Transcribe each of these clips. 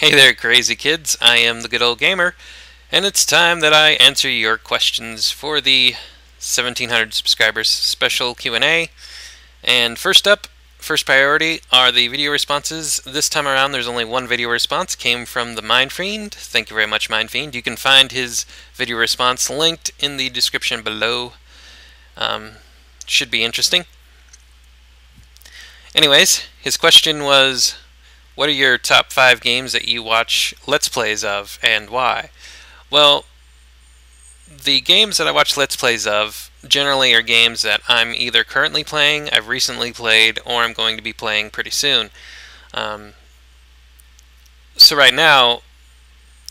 Hey there, crazy kids. I am the good old gamer, and it's time that I answer your questions for the 1700 subscribers special Q&A. And first up, first priority are the video responses. This time around, there's only one video response. Came from the Mind Fiend. Thank you very much, Mind Fiend. You can find his video response linked in the description below. Um, should be interesting. Anyways, his question was what are your top five games that you watch Let's Plays of, and why? Well, the games that I watch Let's Plays of generally are games that I'm either currently playing, I've recently played, or I'm going to be playing pretty soon. Um, so right now,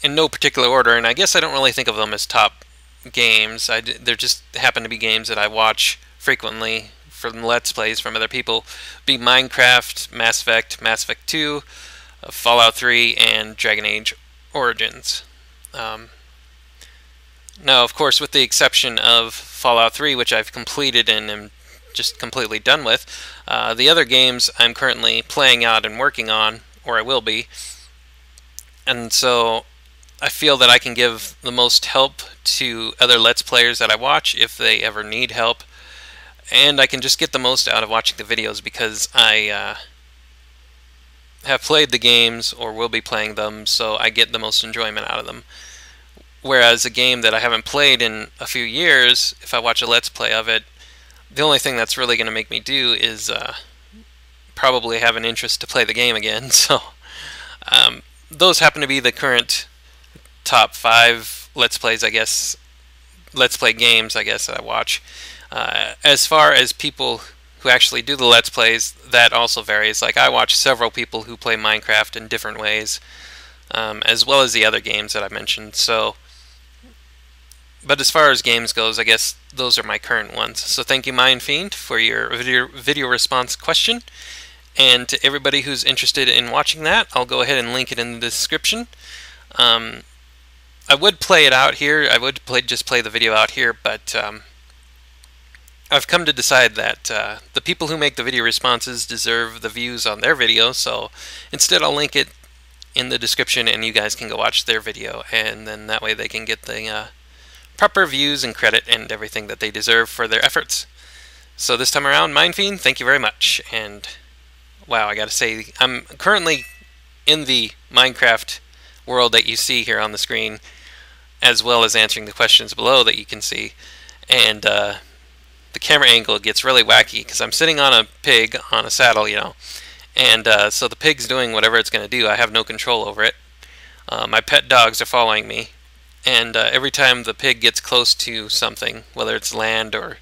in no particular order, and I guess I don't really think of them as top games. I, they're just happen to be games that I watch frequently from Let's Plays from other people be Minecraft, Mass Effect, Mass Effect 2, uh, Fallout 3, and Dragon Age Origins. Um, now, of course, with the exception of Fallout 3, which I've completed and am just completely done with, uh, the other games I'm currently playing out and working on, or I will be. And so I feel that I can give the most help to other Let's Players that I watch if they ever need help and I can just get the most out of watching the videos because I uh, have played the games or will be playing them, so I get the most enjoyment out of them. Whereas a game that I haven't played in a few years, if I watch a Let's Play of it, the only thing that's really going to make me do is uh, probably have an interest to play the game again. So um, those happen to be the current top five Let's Plays, I guess, Let's Play games, I guess, that I watch. Uh, as far as people who actually do the Let's Plays, that also varies. Like, I watch several people who play Minecraft in different ways, um, as well as the other games that I mentioned. So, but as far as games goes, I guess those are my current ones. So thank you, Mindfiend, for your video, video response question. And to everybody who's interested in watching that, I'll go ahead and link it in the description. Um, I would play it out here. I would play just play the video out here, but um, I've come to decide that uh, the people who make the video responses deserve the views on their video, so instead I'll link it in the description and you guys can go watch their video, and then that way they can get the uh, proper views and credit and everything that they deserve for their efforts. So this time around, Mindfiend, thank you very much, and wow, I gotta say, I'm currently in the Minecraft world that you see here on the screen, as well as answering the questions below that you can see, and uh, the camera angle gets really wacky because I'm sitting on a pig on a saddle, you know, and uh, so the pig's doing whatever it's going to do. I have no control over it. Uh, my pet dogs are following me, and uh, every time the pig gets close to something, whether it's land or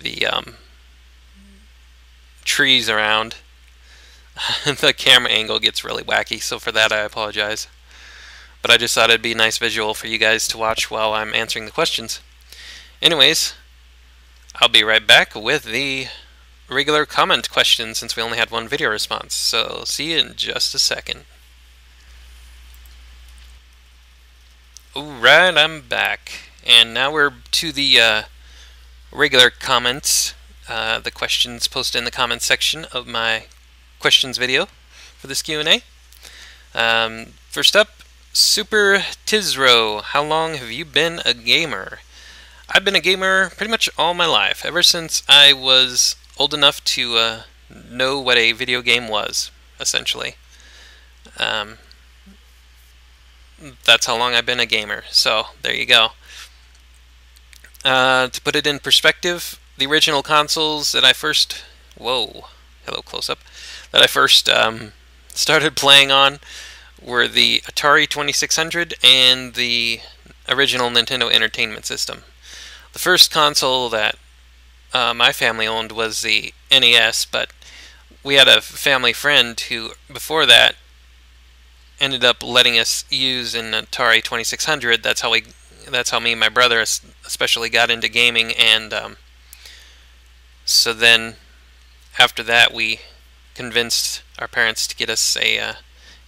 the um, trees around, the camera angle gets really wacky. So for that, I apologize. But I just thought it'd be a nice visual for you guys to watch while I'm answering the questions. Anyways, I'll be right back with the regular comment question since we only had one video response. So see you in just a second. Alright, I'm back. And now we're to the uh, regular comments, uh, the questions posted in the comments section of my questions video for this Q&A. Um, first up, Super Tizro, how long have you been a gamer? I've been a gamer pretty much all my life, ever since I was old enough to uh, know what a video game was, essentially. Um, that's how long I've been a gamer, so there you go. Uh, to put it in perspective, the original consoles that I first, whoa, hello close up, that I first um, started playing on were the Atari 2600 and the original Nintendo Entertainment System. The first console that uh, my family owned was the NES, but we had a family friend who, before that, ended up letting us use an Atari 2600. That's how we, that's how me and my brother especially got into gaming, and um, so then after that we convinced our parents to get us a uh,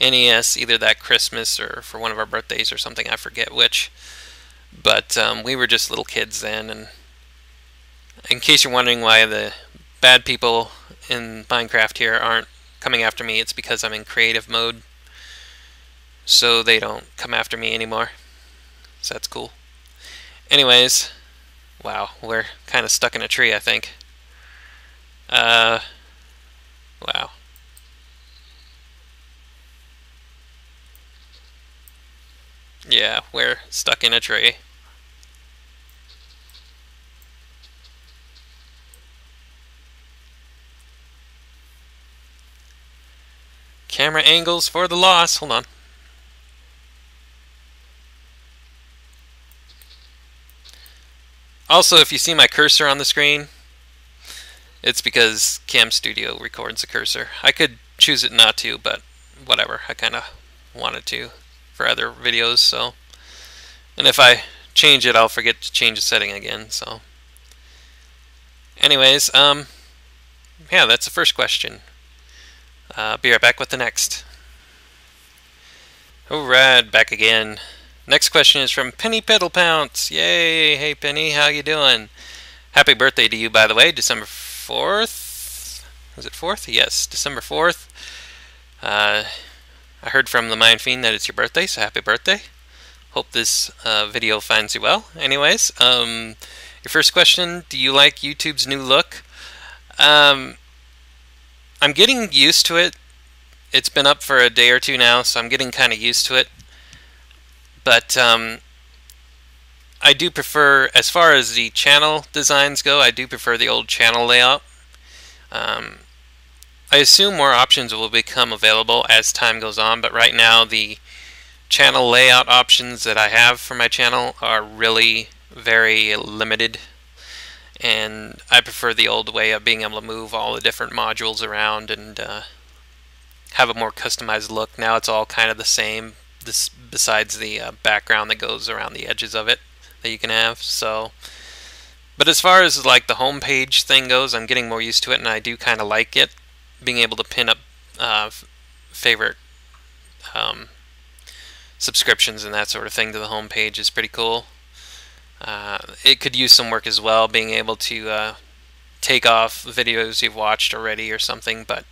NES either that Christmas or for one of our birthdays or something. I forget which. But um, we were just little kids then, and in case you're wondering why the bad people in Minecraft here aren't coming after me, it's because I'm in creative mode. so they don't come after me anymore. So that's cool. Anyways, wow, we're kind of stuck in a tree, I think. Uh, wow. Yeah, we're stuck in a tree. Camera angles for the loss. Hold on. Also, if you see my cursor on the screen, it's because Cam Studio records the cursor. I could choose it not to, but whatever. I kind of wanted to for other videos, so. And if I change it, I'll forget to change the setting again, so. Anyways, um, yeah, that's the first question. Uh, be right back with the next. Alright, back again. Next question is from Penny Pedal Pounce. Yay! Hey Penny, how you doing? Happy birthday to you, by the way, December 4th? Was it 4th? Yes, December 4th. Uh, I heard from the Mind Fiend that it's your birthday, so happy birthday. Hope this uh, video finds you well. Anyways, um, your first question, do you like YouTube's new look? Um, I'm getting used to it. It's been up for a day or two now, so I'm getting kind of used to it. But um, I do prefer, as far as the channel designs go, I do prefer the old channel layout. Um, I assume more options will become available as time goes on, but right now the channel layout options that I have for my channel are really very limited and I prefer the old way of being able to move all the different modules around and uh, have a more customized look. Now it's all kind of the same, this besides the uh, background that goes around the edges of it that you can have. So, but as far as like the home page thing goes, I'm getting more used to it, and I do kind of like it. Being able to pin up uh, favorite um, subscriptions and that sort of thing to the home page is pretty cool. Uh, it could use some work as well, being able to uh, take off videos you've watched already or something, but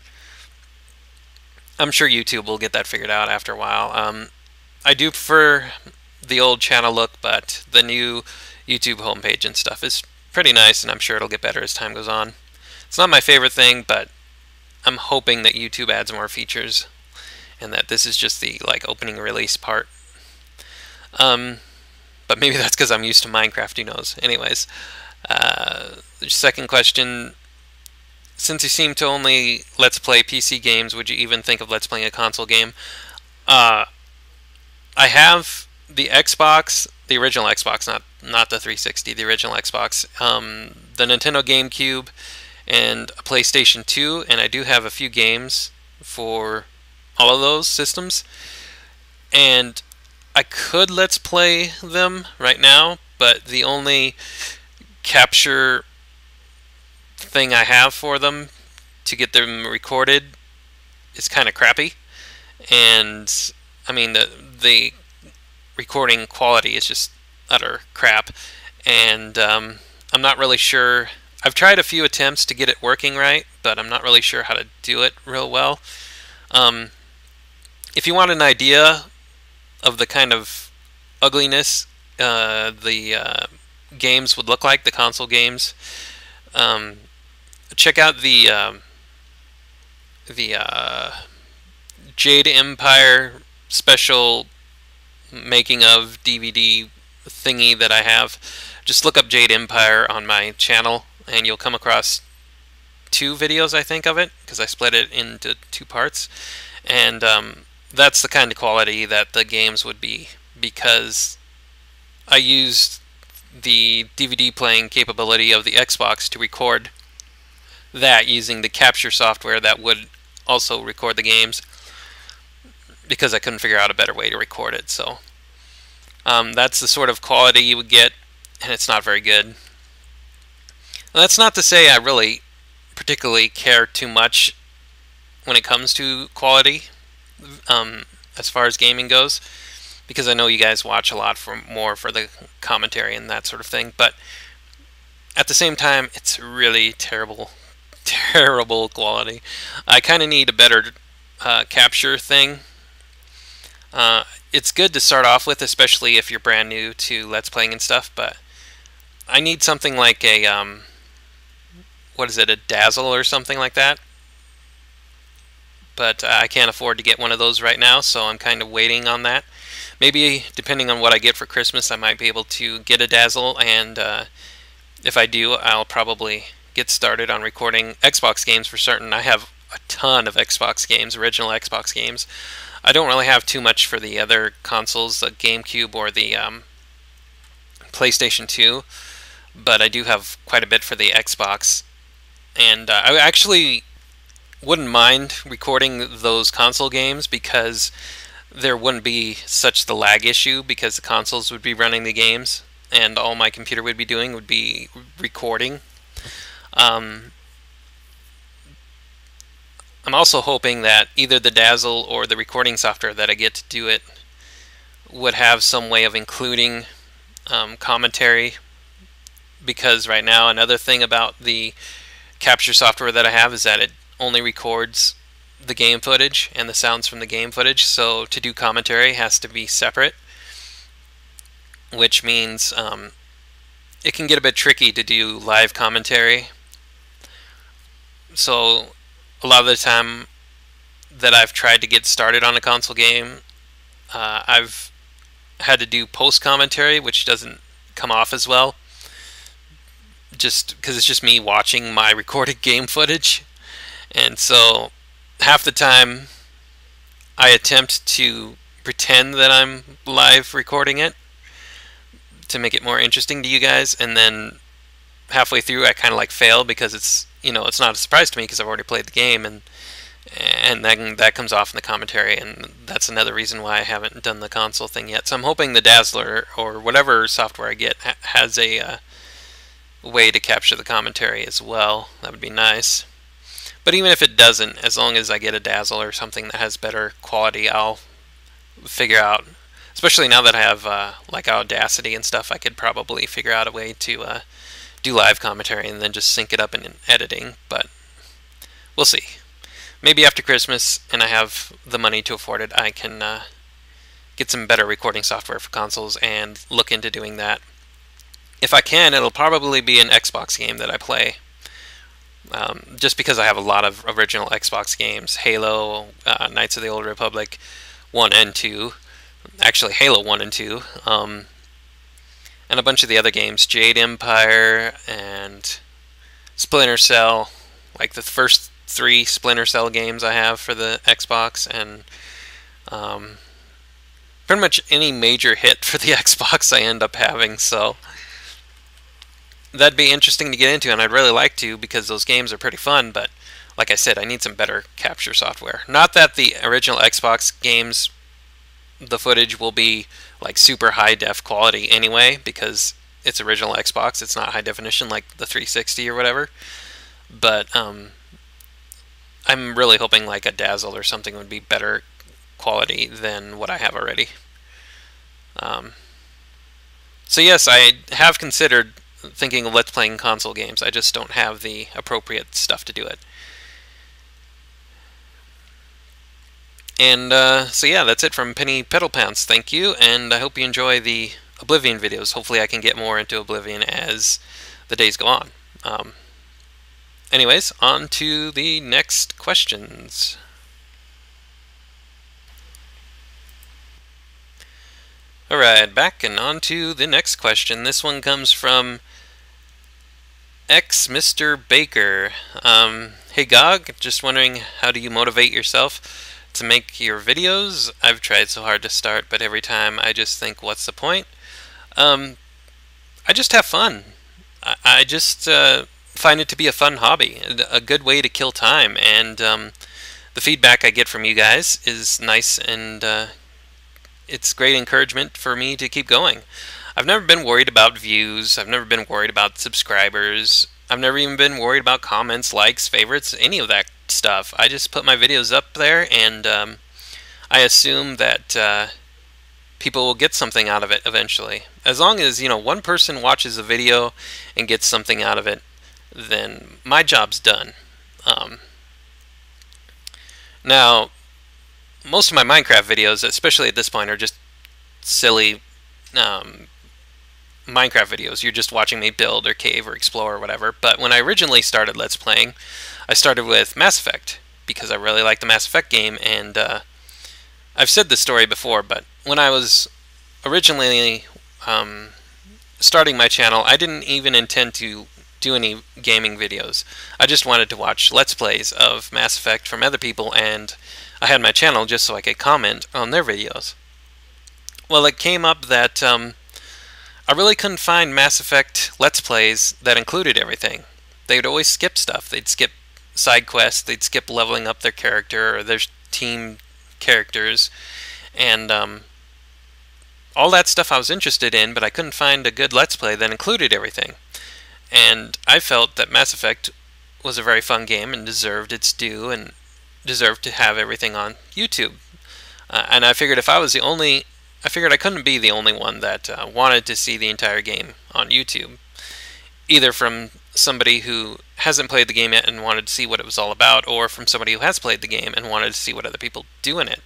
I'm sure YouTube will get that figured out after a while. Um, I do prefer the old channel look, but the new YouTube homepage and stuff is pretty nice, and I'm sure it'll get better as time goes on. It's not my favorite thing, but I'm hoping that YouTube adds more features, and that this is just the like opening release part. Um, but maybe that's because I'm used to Minecraft, who knows. Anyways, uh, second question, since you seem to only Let's Play PC games, would you even think of Let's Playing a console game? Uh, I have the Xbox, the original Xbox, not not the 360, the original Xbox, um, the Nintendo GameCube, and a PlayStation 2, and I do have a few games for all of those systems. And I could let's play them right now, but the only capture thing I have for them to get them recorded is kind of crappy. And I mean the the recording quality is just utter crap. And um, I'm not really sure. I've tried a few attempts to get it working right, but I'm not really sure how to do it real well. Um, if you want an idea of the kind of ugliness uh, the uh, games would look like, the console games. Um, check out the um, the uh, Jade Empire special making of DVD thingy that I have. Just look up Jade Empire on my channel, and you'll come across two videos, I think, of it because I split it into two parts. And um, that's the kind of quality that the games would be because I used the DVD playing capability of the Xbox to record that using the capture software that would also record the games because I couldn't figure out a better way to record it. So um, that's the sort of quality you would get, and it's not very good. And that's not to say I really particularly care too much when it comes to quality um, as far as gaming goes, because I know you guys watch a lot for more for the commentary and that sort of thing. But at the same time, it's really terrible, terrible quality. I kind of need a better uh, capture thing. Uh, it's good to start off with, especially if you're brand new to Let's Playing and stuff, but I need something like a, um, what is it, a Dazzle or something like that. But I can't afford to get one of those right now, so I'm kind of waiting on that. Maybe, depending on what I get for Christmas, I might be able to get a Dazzle, and uh, if I do, I'll probably get started on recording Xbox games for certain. I have a ton of Xbox games, original Xbox games. I don't really have too much for the other consoles, the GameCube or the um, PlayStation 2, but I do have quite a bit for the Xbox. And uh, I actually wouldn't mind recording those console games because there wouldn't be such the lag issue because the consoles would be running the games and all my computer would be doing would be recording. Um, I'm also hoping that either the Dazzle or the recording software that I get to do it would have some way of including um, commentary because right now another thing about the capture software that I have is that it only records the game footage and the sounds from the game footage so to do commentary has to be separate which means um, it can get a bit tricky to do live commentary so a lot of the time that I've tried to get started on a console game, uh, I've had to do post commentary, which doesn't come off as well. Just because it's just me watching my recorded game footage, and so half the time I attempt to pretend that I'm live recording it to make it more interesting to you guys, and then halfway through I kind of like fail because it's you know, it's not a surprise to me because I've already played the game, and and then that comes off in the commentary, and that's another reason why I haven't done the console thing yet. So I'm hoping the Dazzler or whatever software I get ha has a uh, way to capture the commentary as well. That would be nice. But even if it doesn't, as long as I get a Dazzle or something that has better quality, I'll figure out. Especially now that I have uh, like Audacity and stuff, I could probably figure out a way to uh, do live commentary and then just sync it up in editing, but we'll see. Maybe after Christmas and I have the money to afford it, I can uh, get some better recording software for consoles and look into doing that. If I can, it'll probably be an Xbox game that I play. Um, just because I have a lot of original Xbox games, Halo, uh, Knights of the Old Republic 1 and 2, actually Halo 1 and 2, um, and a bunch of the other games, Jade Empire and Splinter Cell, like the first three Splinter Cell games I have for the Xbox, and um, pretty much any major hit for the Xbox I end up having. So that'd be interesting to get into, and I'd really like to because those games are pretty fun. But like I said, I need some better capture software. Not that the original Xbox games, the footage will be like super high def quality anyway because it's original Xbox. It's not high definition like the 360 or whatever. But um, I'm really hoping like a Dazzle or something would be better quality than what I have already. Um, so yes, I have considered thinking of let's playing console games. I just don't have the appropriate stuff to do it. And uh, so yeah, that's it from Penny Pedal Pants. Thank you, and I hope you enjoy the Oblivion videos. Hopefully I can get more into Oblivion as the days go on. Um, anyways, on to the next questions. Alright, back and on to the next question. This one comes from X Mr. Baker. Um, hey Gog, just wondering how do you motivate yourself to make your videos. I've tried so hard to start, but every time I just think, what's the point? Um, I just have fun. I, I just uh, find it to be a fun hobby, a good way to kill time, and um, the feedback I get from you guys is nice and uh, it's great encouragement for me to keep going. I've never been worried about views. I've never been worried about subscribers. I've never even been worried about comments, likes, favorites, any of that stuff. I just put my videos up there and um, I assume that uh, people will get something out of it eventually. As long as, you know, one person watches a video and gets something out of it, then my job's done. Um, now, most of my Minecraft videos, especially at this point, are just silly um, Minecraft videos. You're just watching me build or cave or explore or whatever. But when I originally started Let's Playing, I started with Mass Effect because I really like the Mass Effect game. And uh, I've said this story before, but when I was originally um, starting my channel, I didn't even intend to do any gaming videos. I just wanted to watch Let's Plays of Mass Effect from other people, and I had my channel just so I could comment on their videos. Well, it came up that um, I really couldn't find Mass Effect Let's Plays that included everything. They would always skip stuff. They'd skip side quests, they'd skip leveling up their character or their team characters, and um, all that stuff I was interested in, but I couldn't find a good Let's Play that included everything. And I felt that Mass Effect was a very fun game and deserved its due and deserved to have everything on YouTube. Uh, and I figured if I was the only I figured I couldn't be the only one that uh, wanted to see the entire game on YouTube, either from somebody who hasn't played the game yet and wanted to see what it was all about, or from somebody who has played the game and wanted to see what other people do in it.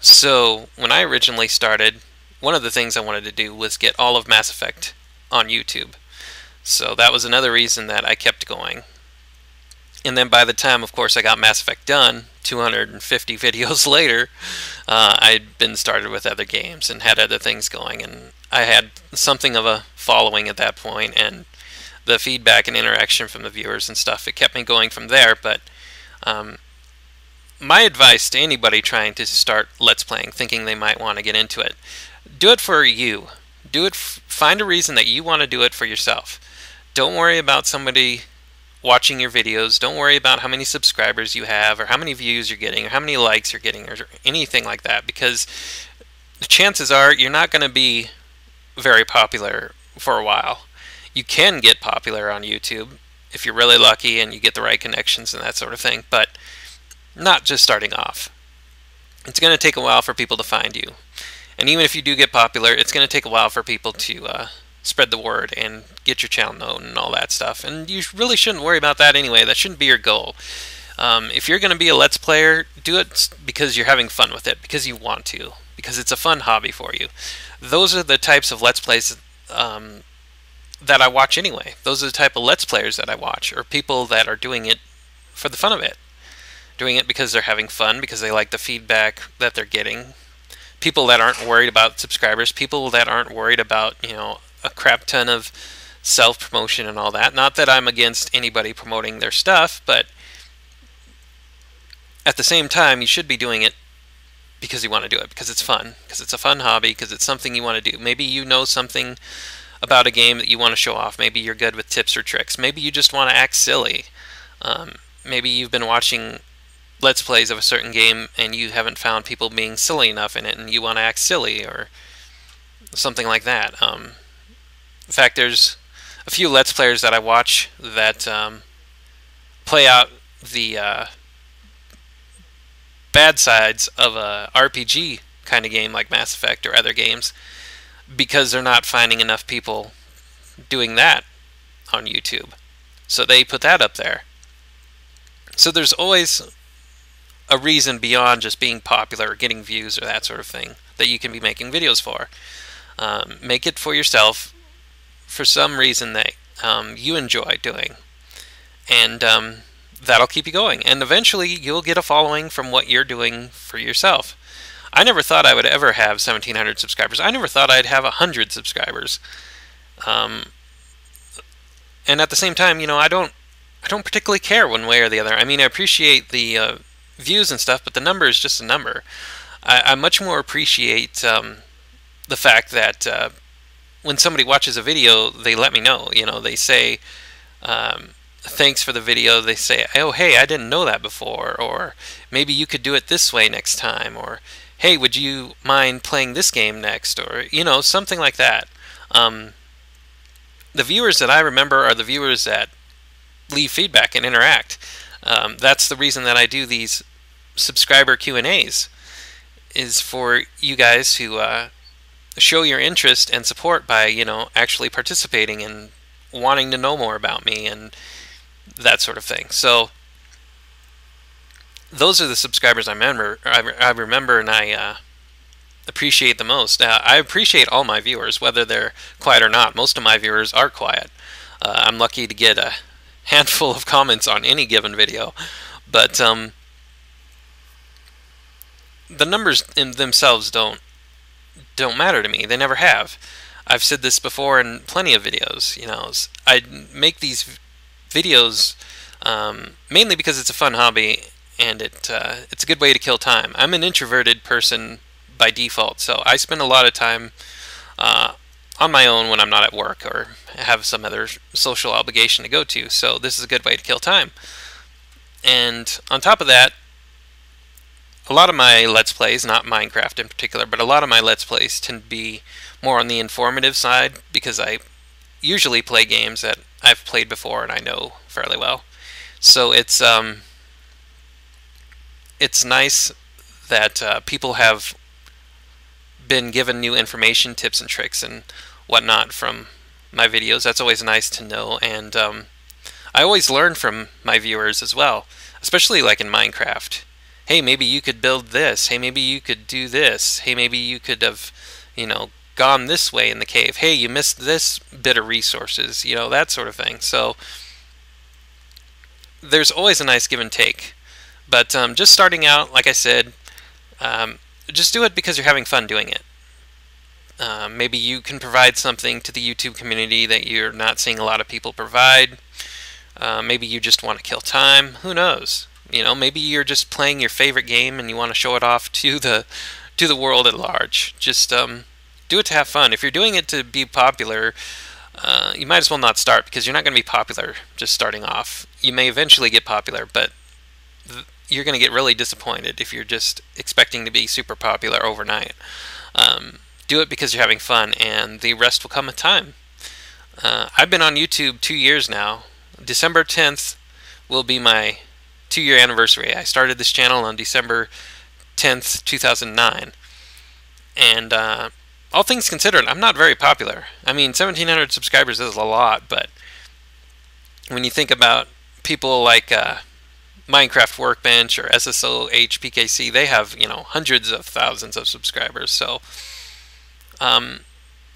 So when I originally started, one of the things I wanted to do was get all of Mass Effect on YouTube. So that was another reason that I kept going. And then by the time, of course, I got Mass Effect done, 250 videos later, uh, I'd been started with other games and had other things going, and I had something of a following at that point, and the feedback and interaction from the viewers and stuff, it kept me going from there. But um, my advice to anybody trying to start Let's Playing, thinking they might want to get into it, do it for you. Do it. find a reason that you want to do it for yourself. Don't worry about somebody watching your videos. Don't worry about how many subscribers you have or how many views you're getting or how many likes you're getting or anything like that because the chances are you're not going to be very popular for a while. You can get popular on YouTube if you're really lucky and you get the right connections and that sort of thing, but not just starting off. It's going to take a while for people to find you. And even if you do get popular, it's going to take a while for people to uh, spread the word and get your channel known and all that stuff. And you really shouldn't worry about that anyway. That shouldn't be your goal. Um, if you're going to be a Let's Player, do it because you're having fun with it, because you want to, because it's a fun hobby for you. Those are the types of Let's Plays um, that I watch anyway. Those are the type of Let's Players that I watch, or people that are doing it for the fun of it. Doing it because they're having fun, because they like the feedback that they're getting. People that aren't worried about subscribers, people that aren't worried about, you know, a crap ton of self promotion and all that. Not that I'm against anybody promoting their stuff, but at the same time, you should be doing it because you want to do it, because it's fun, because it's a fun hobby, because it's something you want to do. Maybe you know something about a game that you want to show off. Maybe you're good with tips or tricks. Maybe you just want to act silly. Um, maybe you've been watching let's plays of a certain game and you haven't found people being silly enough in it and you want to act silly or something like that. Um, in fact, there's a few Let's Players that I watch that um, play out the uh, bad sides of a RPG kind of game like Mass Effect or other games because they're not finding enough people doing that on YouTube. So they put that up there. So there's always a reason beyond just being popular or getting views or that sort of thing that you can be making videos for. Um, make it for yourself for some reason that um, you enjoy doing. And um, that'll keep you going. And eventually you'll get a following from what you're doing for yourself. I never thought I would ever have 1,700 subscribers. I never thought I'd have 100 subscribers. Um, and at the same time, you know, I don't, I don't particularly care one way or the other. I mean, I appreciate the uh, views and stuff, but the number is just a number. I, I much more appreciate um, the fact that uh, when somebody watches a video, they let me know. You know, they say, um, thanks for the video. They say, oh, hey, I didn't know that before. Or maybe you could do it this way next time. Or, hey, would you mind playing this game next? Or, you know, something like that. Um, the viewers that I remember are the viewers that leave feedback and interact. Um, that's the reason that I do these subscriber Q&As is for you guys who uh, show your interest and support by you know actually participating and wanting to know more about me and that sort of thing so those are the subscribers I remember. I, remember, and I uh, appreciate the most. Uh, I appreciate all my viewers, whether they're quiet or not. Most of my viewers are quiet. Uh, I'm lucky to get a handful of comments on any given video, but um, the numbers in themselves don't don't matter to me. They never have. I've said this before in plenty of videos. You know, I make these videos um, mainly because it's a fun hobby and it uh, it's a good way to kill time. I'm an introverted person by default, so I spend a lot of time uh, on my own when I'm not at work or have some other social obligation to go to. So this is a good way to kill time. And on top of that, a lot of my Let's Plays, not Minecraft in particular, but a lot of my Let's Plays tend to be more on the informative side because I usually play games that I've played before and I know fairly well. So it's um, it's nice that uh, people have been given new information, tips and tricks, and whatnot from my videos. That's always nice to know, and um, I always learn from my viewers as well, especially like in Minecraft. Hey, maybe you could build this. Hey, maybe you could do this. Hey, maybe you could have, you know, gone this way in the cave. Hey, you missed this bit of resources. You know, that sort of thing. So there's always a nice give and take. But um, just starting out, like I said, um, just do it because you're having fun doing it. Uh, maybe you can provide something to the YouTube community that you're not seeing a lot of people provide. Uh, maybe you just want to kill time. Who knows? You know, maybe you're just playing your favorite game and you want to show it off to the to the world at large. Just um, do it to have fun. If you're doing it to be popular, uh, you might as well not start because you're not going to be popular just starting off. You may eventually get popular, but you're going to get really disappointed if you're just expecting to be super popular overnight. Um, do it because you're having fun, and the rest will come with time. Uh, I've been on YouTube two years now. December 10th will be my two year anniversary. I started this channel on December 10th, 2009. And uh, all things considered, I'm not very popular. I mean, 1,700 subscribers is a lot, but when you think about people like uh, Minecraft Workbench or SSOH PKC, they have you know hundreds of thousands of subscribers. So um,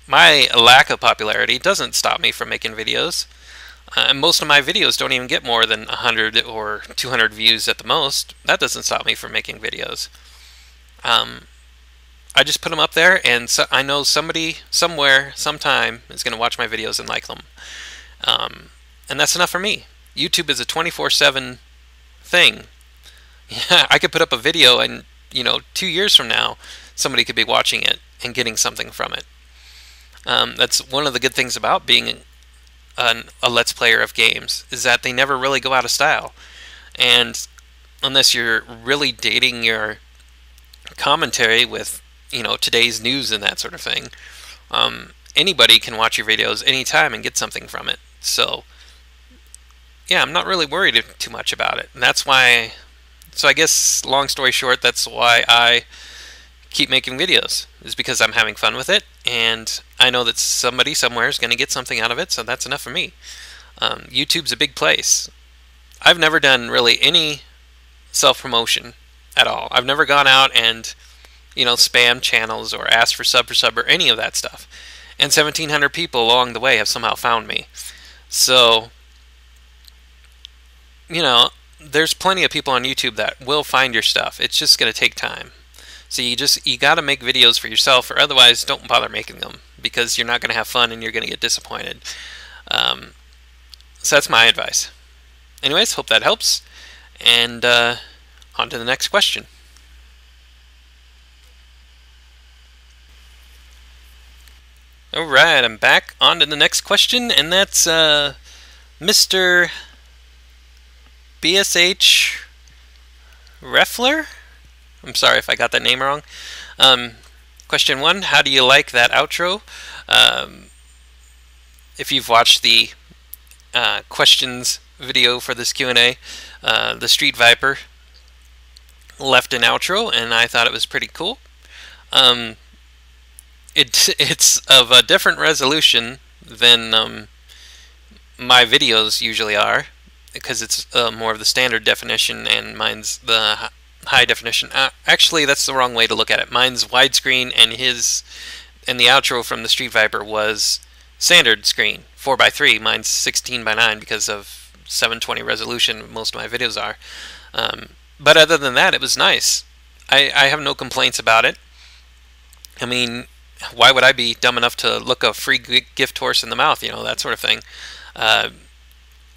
my lack of popularity doesn't stop me from making videos. Uh, most of my videos don't even get more than 100 or 200 views at the most. That doesn't stop me from making videos. Um, I just put them up there, and so I know somebody somewhere, sometime, is going to watch my videos and like them. Um, and that's enough for me. YouTube is a 24/7 thing. Yeah, I could put up a video and, you know, two years from now, somebody could be watching it and getting something from it. Um, that's one of the good things about being an, a Let's Player of games, is that they never really go out of style. And unless you're really dating your commentary with, you know, today's news and that sort of thing, um, anybody can watch your videos anytime and get something from it. So, yeah, I'm not really worried too much about it. And that's why, so I guess, long story short, that's why I keep making videos, is because I'm having fun with it, and I know that somebody somewhere is going to get something out of it, so that's enough for me. Um, YouTube's a big place. I've never done really any self-promotion at all. I've never gone out and, you know, spam channels or asked for sub for sub or any of that stuff. And 1,700 people along the way have somehow found me. So, you know, there's plenty of people on YouTube that will find your stuff. It's just going to take time. So you just you got to make videos for yourself, or otherwise don't bother making them because you're not going to have fun and you're going to get disappointed. Um, so that's my advice. Anyways, hope that helps, and uh, on to the next question. All right, I'm back. On to the next question, and that's uh, Mr. BSH Refler? I'm sorry if I got that name wrong. Um, question one, how do you like that outro? Um, if you've watched the uh, questions video for this Q&A, uh, the Street Viper left an outro, and I thought it was pretty cool. Um, it, it's of a different resolution than um, my videos usually are. because it's uh, more of the standard definition and mine's the high definition. Uh, actually, that's the wrong way to look at it. Mine's widescreen and his and the outro from the Street Viper was standard screen, 4x3. Mine's 16 by 9 because of 720 resolution. Most of my videos are. Um, but other than that, it was nice. I, I have no complaints about it. I mean, why would I be dumb enough to look a free gift horse in the mouth? You know that sort of thing. Uh,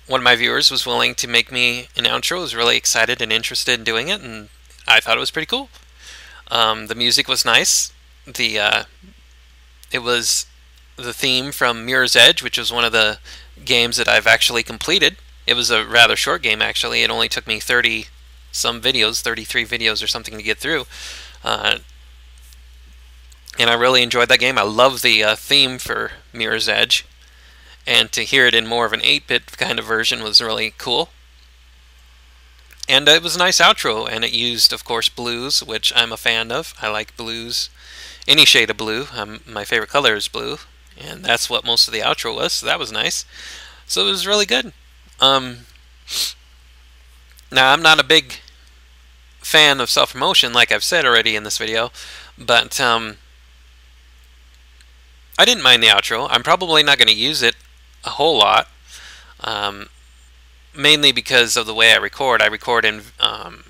one of my viewers was willing to make me an outro. Was really excited and interested in doing it, and I thought it was pretty cool. Um, the music was nice. The uh, it was the theme from Mirror's Edge, which was one of the games that I've actually completed. It was a rather short game, actually. It only took me 30 some videos, 33 videos or something to get through. Uh, and I really enjoyed that game. I love the uh, theme for Mirror's Edge and to hear it in more of an 8-bit kind of version was really cool. And it was a nice outro, and it used, of course, blues, which I'm a fan of. I like blues, any shade of blue. Um, my favorite color is blue, and that's what most of the outro was, so that was nice. So it was really good. Um, now, I'm not a big fan of self-promotion, like I've said already in this video, but um, I didn't mind the outro. I'm probably not going to use it a whole lot. Um, mainly because of the way I record. I record in um,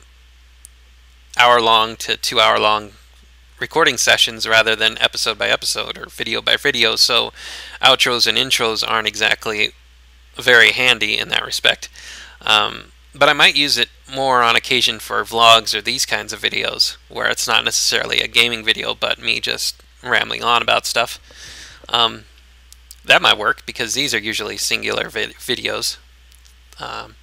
hour long to two hour long recording sessions rather than episode by episode or video by video. So outros and intros aren't exactly very handy in that respect. Um, but I might use it more on occasion for vlogs or these kinds of videos where it's not necessarily a gaming video but me just rambling on about stuff. Um, that might work because these are usually singular vid videos. Um,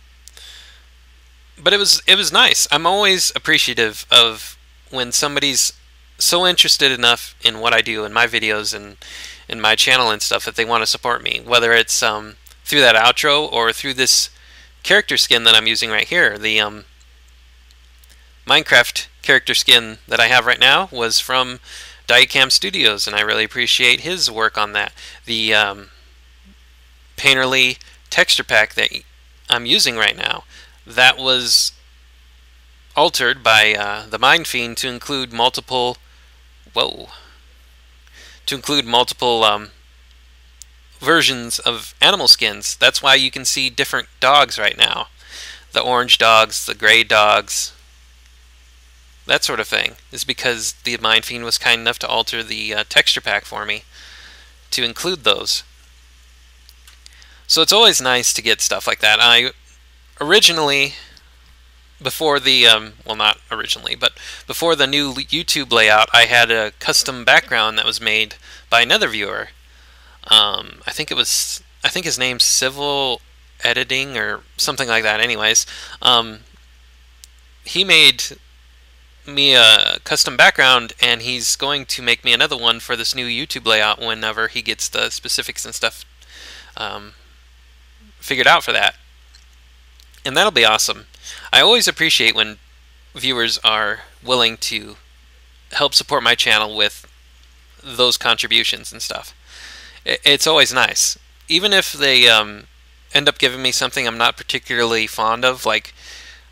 but it was it was nice. I'm always appreciative of when somebody's so interested enough in what I do in my videos and in my channel and stuff that they want to support me, whether it's um, through that outro or through this character skin that I'm using right here. The um, Minecraft character skin that I have right now was from Diecam Studios, and I really appreciate his work on that. The um, Painterly texture pack that I'm using right now, that was altered by uh, the Mind Fiend to include multiple, whoa, to include multiple um, versions of animal skins. That's why you can see different dogs right now. The orange dogs, the gray dogs, that sort of thing, is because the Mind Fiend was kind enough to alter the uh, texture pack for me to include those. So it's always nice to get stuff like that. I originally, before the, um, well not originally, but before the new YouTube layout, I had a custom background that was made by another viewer. Um, I think it was, I think his name's Civil Editing or something like that anyways. Um, he made me a custom background and he's going to make me another one for this new YouTube layout whenever he gets the specifics and stuff um, figured out for that. And that'll be awesome. I always appreciate when viewers are willing to help support my channel with those contributions and stuff. It's always nice. Even if they um, end up giving me something I'm not particularly fond of, like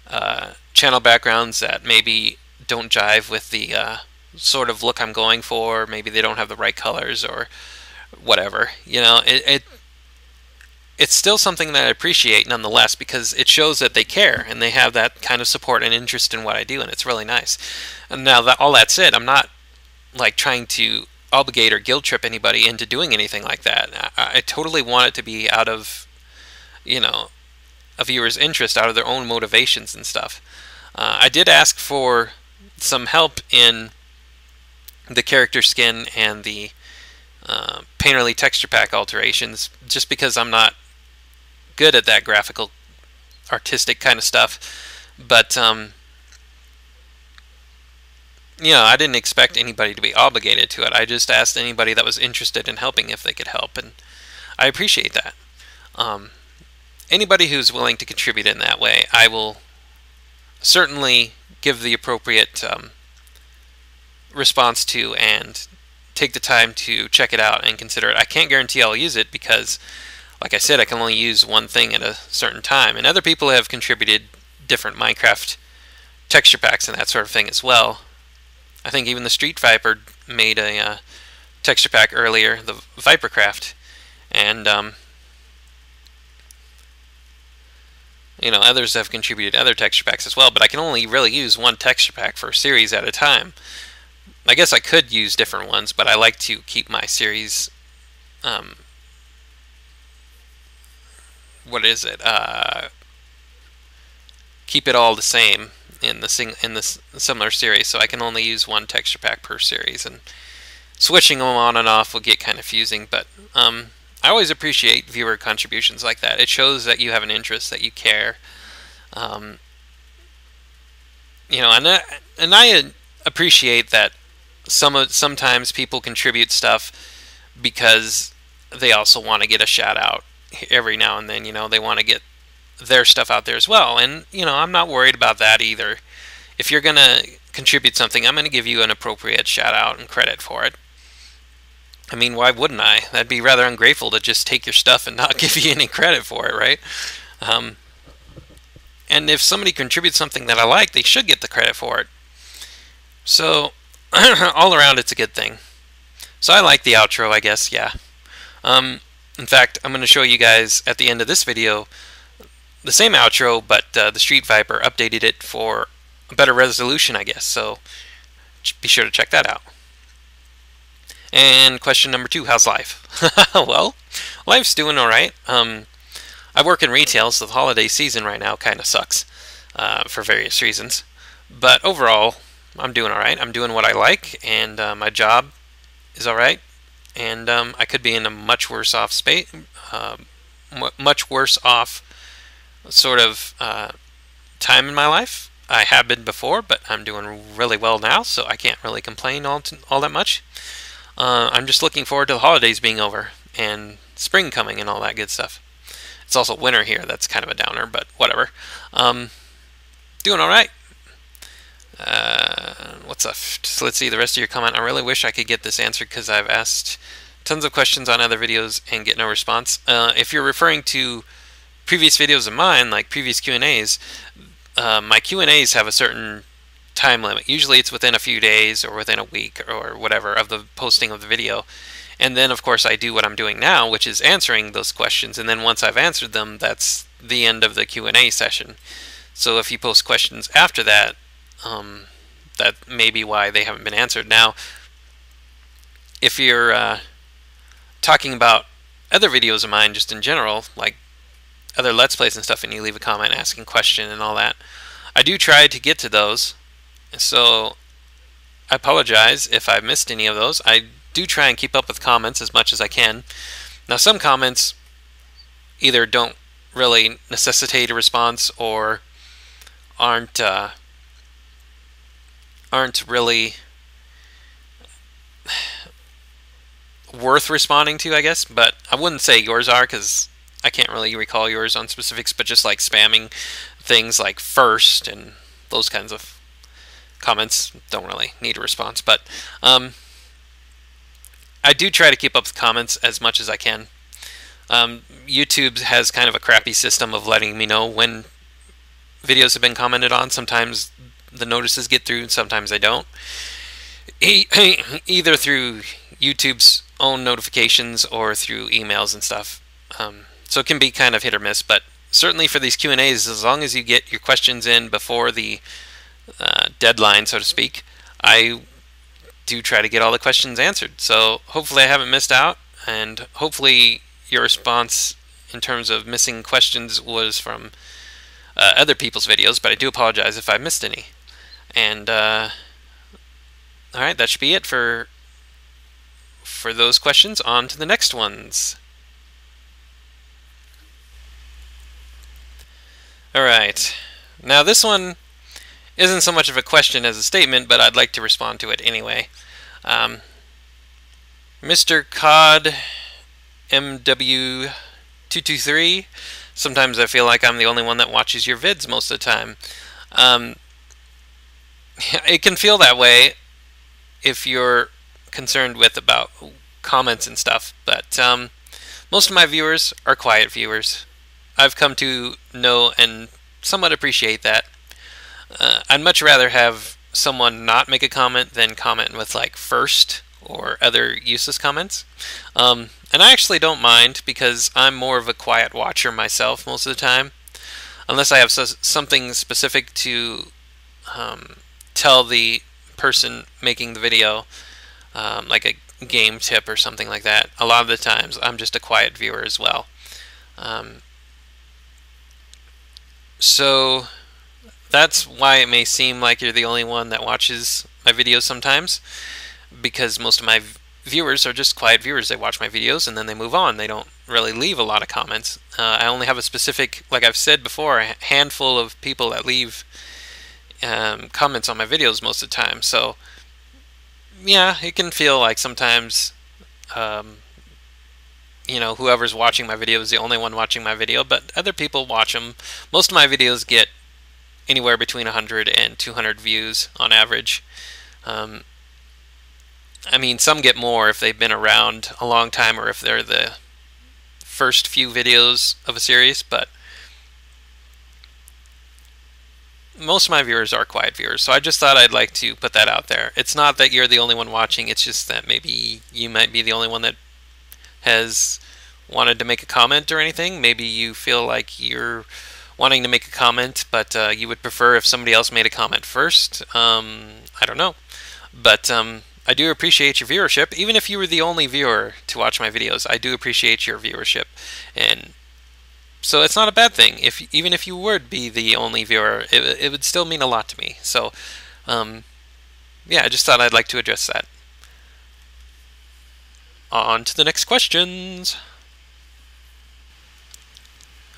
uh, channel backgrounds that maybe don't jive with the uh, sort of look I'm going for. Maybe they don't have the right colors or whatever. You know, it, it it's still something that I appreciate nonetheless because it shows that they care and they have that kind of support and interest in what I do, and it's really nice. And now that all that's it, I'm not like trying to obligate or guilt trip anybody into doing anything like that. I, I totally want it to be out of, you know, a viewer's interest, out of their own motivations and stuff. Uh, I did ask for some help in the character skin and the uh, Painterly texture pack alterations, just because I'm not good at that graphical, artistic kind of stuff. But um, you know, I didn't expect anybody to be obligated to it. I just asked anybody that was interested in helping if they could help, and I appreciate that. Um, anybody who's willing to contribute in that way, I will certainly give the appropriate um, response to and take the time to check it out and consider it. I can't guarantee I'll use it because, like I said, I can only use one thing at a certain time. And other people have contributed different Minecraft texture packs and that sort of thing as well. I think even the Street Viper made a uh, texture pack earlier, the Vipercraft, and um, you know others have contributed other texture packs as well. But I can only really use one texture pack for a series at a time. I guess I could use different ones, but I like to keep my series um, what is it? Uh, keep it all the same in the sing in the similar series, so I can only use one texture pack per series, and switching them on and off will get kind of fusing. But um, I always appreciate viewer contributions like that. It shows that you have an interest, that you care. Um, you know, and I, and I appreciate that some sometimes people contribute stuff because they also want to get a shout out every now and then. You know, they want to get their stuff out there as well. And, you know, I'm not worried about that either. If you're going to contribute something, I'm going to give you an appropriate shout out and credit for it. I mean, why wouldn't I? That'd be rather ungrateful to just take your stuff and not give you any credit for it, right? Um, and if somebody contributes something that I like, they should get the credit for it. So, all around, it's a good thing. So I like the outro, I guess, yeah. Um, in fact, I'm going to show you guys at the end of this video the same outro, but uh, the Street Viper updated it for a better resolution, I guess. So be sure to check that out. And question number two, how's life? well, life's doing all right. Um, I work in retail, so the holiday season right now kind of sucks uh, for various reasons. But overall, I'm doing all right. I'm doing what I like, and uh, my job is all right and um, I could be in a much worse off space, uh, much worse off sort of uh, time in my life. I have been before, but I'm doing really well now, so I can't really complain all all that much. Uh, I'm just looking forward to the holidays being over and spring coming and all that good stuff. It's also winter here. That's kind of a downer, but whatever. Um, doing all right. Uh, what's up? So let's see the rest of your comment. I really wish I could get this answered because I've asked tons of questions on other videos and get no response. Uh, if you're referring to previous videos of mine, like previous Q&As, uh, my Q&As have a certain time limit. Usually it's within a few days or within a week or whatever of the posting of the video. And then, of course, I do what I'm doing now, which is answering those questions. And then once I've answered them, that's the end of the Q&A session. So if you post questions after that, um, that may be why they haven't been answered. Now, if you're uh, talking about other videos of mine just in general, like other Let's Plays and stuff, and you leave a comment asking question and all that, I do try to get to those. So I apologize if I've missed any of those. I do try and keep up with comments as much as I can. Now, some comments either don't really necessitate a response or aren't uh, aren't really worth responding to, I guess. But I wouldn't say yours are because I can't really recall yours on specifics. But just like spamming things like first and those kinds of comments don't really need a response. But um, I do try to keep up with comments as much as I can. Um, YouTube has kind of a crappy system of letting me know when videos have been commented on. Sometimes the notices get through, and sometimes they don't. Either through YouTube's own notifications or through emails and stuff. Um, so it can be kind of hit or miss, but certainly for these Q and A's, as long as you get your questions in before the uh, deadline, so to speak, I do try to get all the questions answered. So hopefully I haven't missed out, and hopefully your response in terms of missing questions was from uh, other people's videos, but I do apologize if I missed any. And uh, all right, that should be it for for those questions. On to the next ones. All right. Now this one isn't so much of a question as a statement, but I'd like to respond to it anyway. Um, Mr. Cod MW223. Sometimes I feel like I'm the only one that watches your vids most of the time. Um, it can feel that way if you're concerned with about comments and stuff. But um, most of my viewers are quiet viewers. I've come to know and somewhat appreciate that. Uh, I'd much rather have someone not make a comment than comment with like first or other useless comments. Um, and I actually don't mind because I'm more of a quiet watcher myself most of the time. Unless I have so something specific to um, tell the person making the video, um, like a game tip or something like that. A lot of the times I'm just a quiet viewer as well. Um, so that's why it may seem like you're the only one that watches my videos sometimes because most of my viewers are just quiet viewers. They watch my videos and then they move on. They don't really leave a lot of comments. Uh, I only have a specific, like I've said before, a handful of people that leave um, comments on my videos most of the time. So, yeah, it can feel like sometimes, um, you know, whoever's watching my video is the only one watching my video, but other people watch them. Most of my videos get anywhere between 100 and 200 views on average. Um, I mean, some get more if they've been around a long time or if they're the first few videos of a series, but most of my viewers are quiet viewers, so I just thought I'd like to put that out there. It's not that you're the only one watching, it's just that maybe you might be the only one that has wanted to make a comment or anything. Maybe you feel like you're wanting to make a comment, but uh, you would prefer if somebody else made a comment first. Um, I don't know. But um, I do appreciate your viewership. Even if you were the only viewer to watch my videos, I do appreciate your viewership. And so it's not a bad thing. If Even if you would be the only viewer, it, it would still mean a lot to me. So, um, yeah, I just thought I'd like to address that. On to the next questions.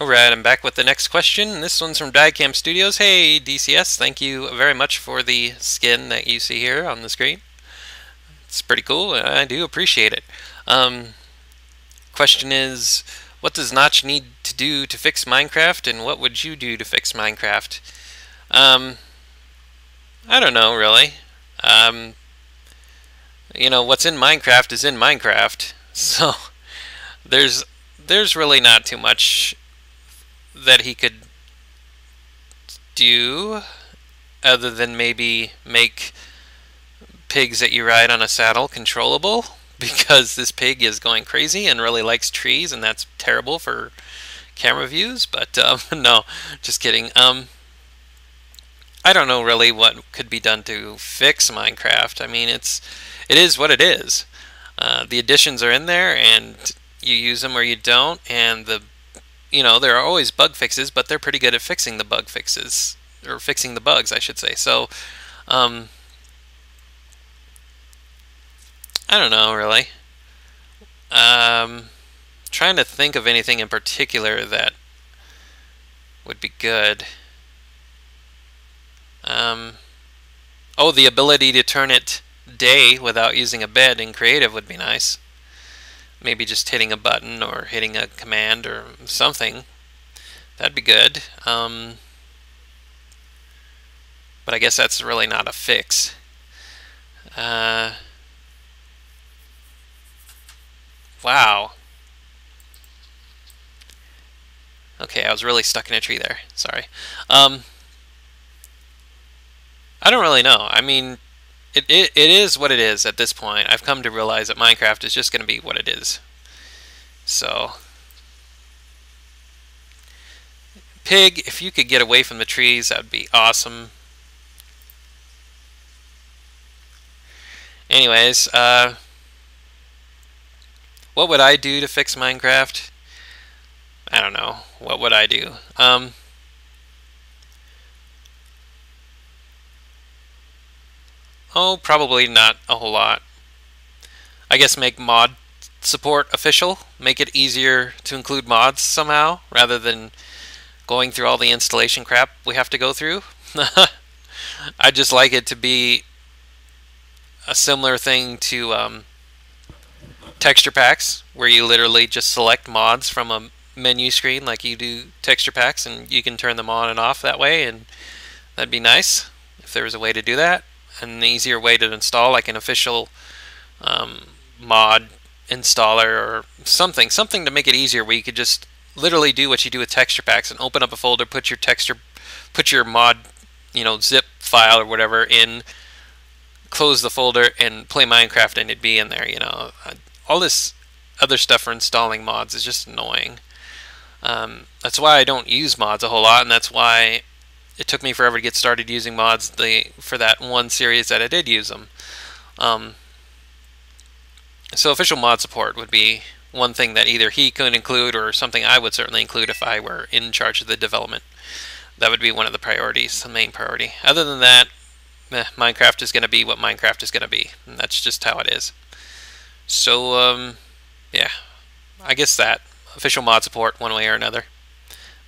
Alright, I'm back with the next question. This one's from Diecam Studios. Hey, DCS, thank you very much for the skin that you see here on the screen. It's pretty cool. I do appreciate it. Um, question is, what does Notch need to do to fix Minecraft, and what would you do to fix Minecraft? Um, I don't know, really. Um, you know, what's in Minecraft is in Minecraft, so there's there's really not too much that he could do other than maybe make pigs that you ride on a saddle controllable because this pig is going crazy and really likes trees and that's terrible for camera views but um, no just kidding. Um, I don't know really what could be done to fix Minecraft. I mean it's it is what it is. Uh, the additions are in there and you use them or you don't and the you know, there are always bug fixes, but they're pretty good at fixing the bug fixes, or fixing the bugs, I should say. So, um, I don't know, really. Um, trying to think of anything in particular that would be good. Um, oh, the ability to turn it day without using a bed in creative would be nice maybe just hitting a button or hitting a command or something. That'd be good. Um, but I guess that's really not a fix. Uh, wow. Okay, I was really stuck in a tree there. Sorry. Um, I don't really know. I mean, it, it, it is what it is at this point. I've come to realize that Minecraft is just going to be what it is. So, pig, if you could get away from the trees, that would be awesome. Anyways, uh, what would I do to fix Minecraft? I don't know. What would I do? Um, Oh, probably not a whole lot. I guess make mod support official, make it easier to include mods somehow, rather than going through all the installation crap we have to go through. I'd just like it to be a similar thing to um, texture packs, where you literally just select mods from a menu screen like you do texture packs, and you can turn them on and off that way, and that'd be nice if there was a way to do that an easier way to install like an official um, mod installer or something, something to make it easier where you could just literally do what you do with texture packs and open up a folder, put your texture, put your mod, you know, zip file or whatever in, close the folder and play Minecraft and it'd be in there, you know. All this other stuff for installing mods is just annoying. Um, that's why I don't use mods a whole lot, and that's why it took me forever to get started using mods the, for that one series that I did use them. Um, so official mod support would be one thing that either he could include or something I would certainly include if I were in charge of the development. That would be one of the priorities, the main priority. Other than that, eh, Minecraft is going to be what Minecraft is going to be. And that's just how it is. So, um, yeah, I guess that. Official mod support, one way or another.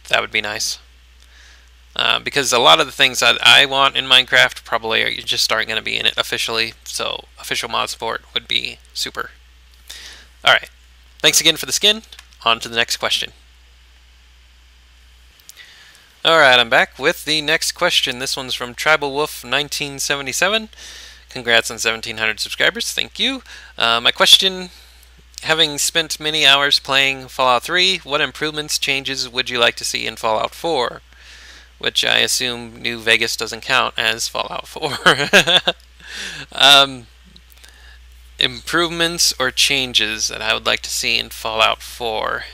That would be nice. Uh, because a lot of the things that I want in Minecraft probably are, just aren't going to be in it officially, so official mod support would be super. Alright, thanks again for the skin. On to the next question. Alright, I'm back with the next question. This one's from Tribal Wolf 1977. Congrats on 1700 subscribers, thank you. Uh, my question having spent many hours playing Fallout 3, what improvements, changes would you like to see in Fallout 4? which I assume New Vegas doesn't count as Fallout 4. um, improvements or changes that I would like to see in Fallout 4.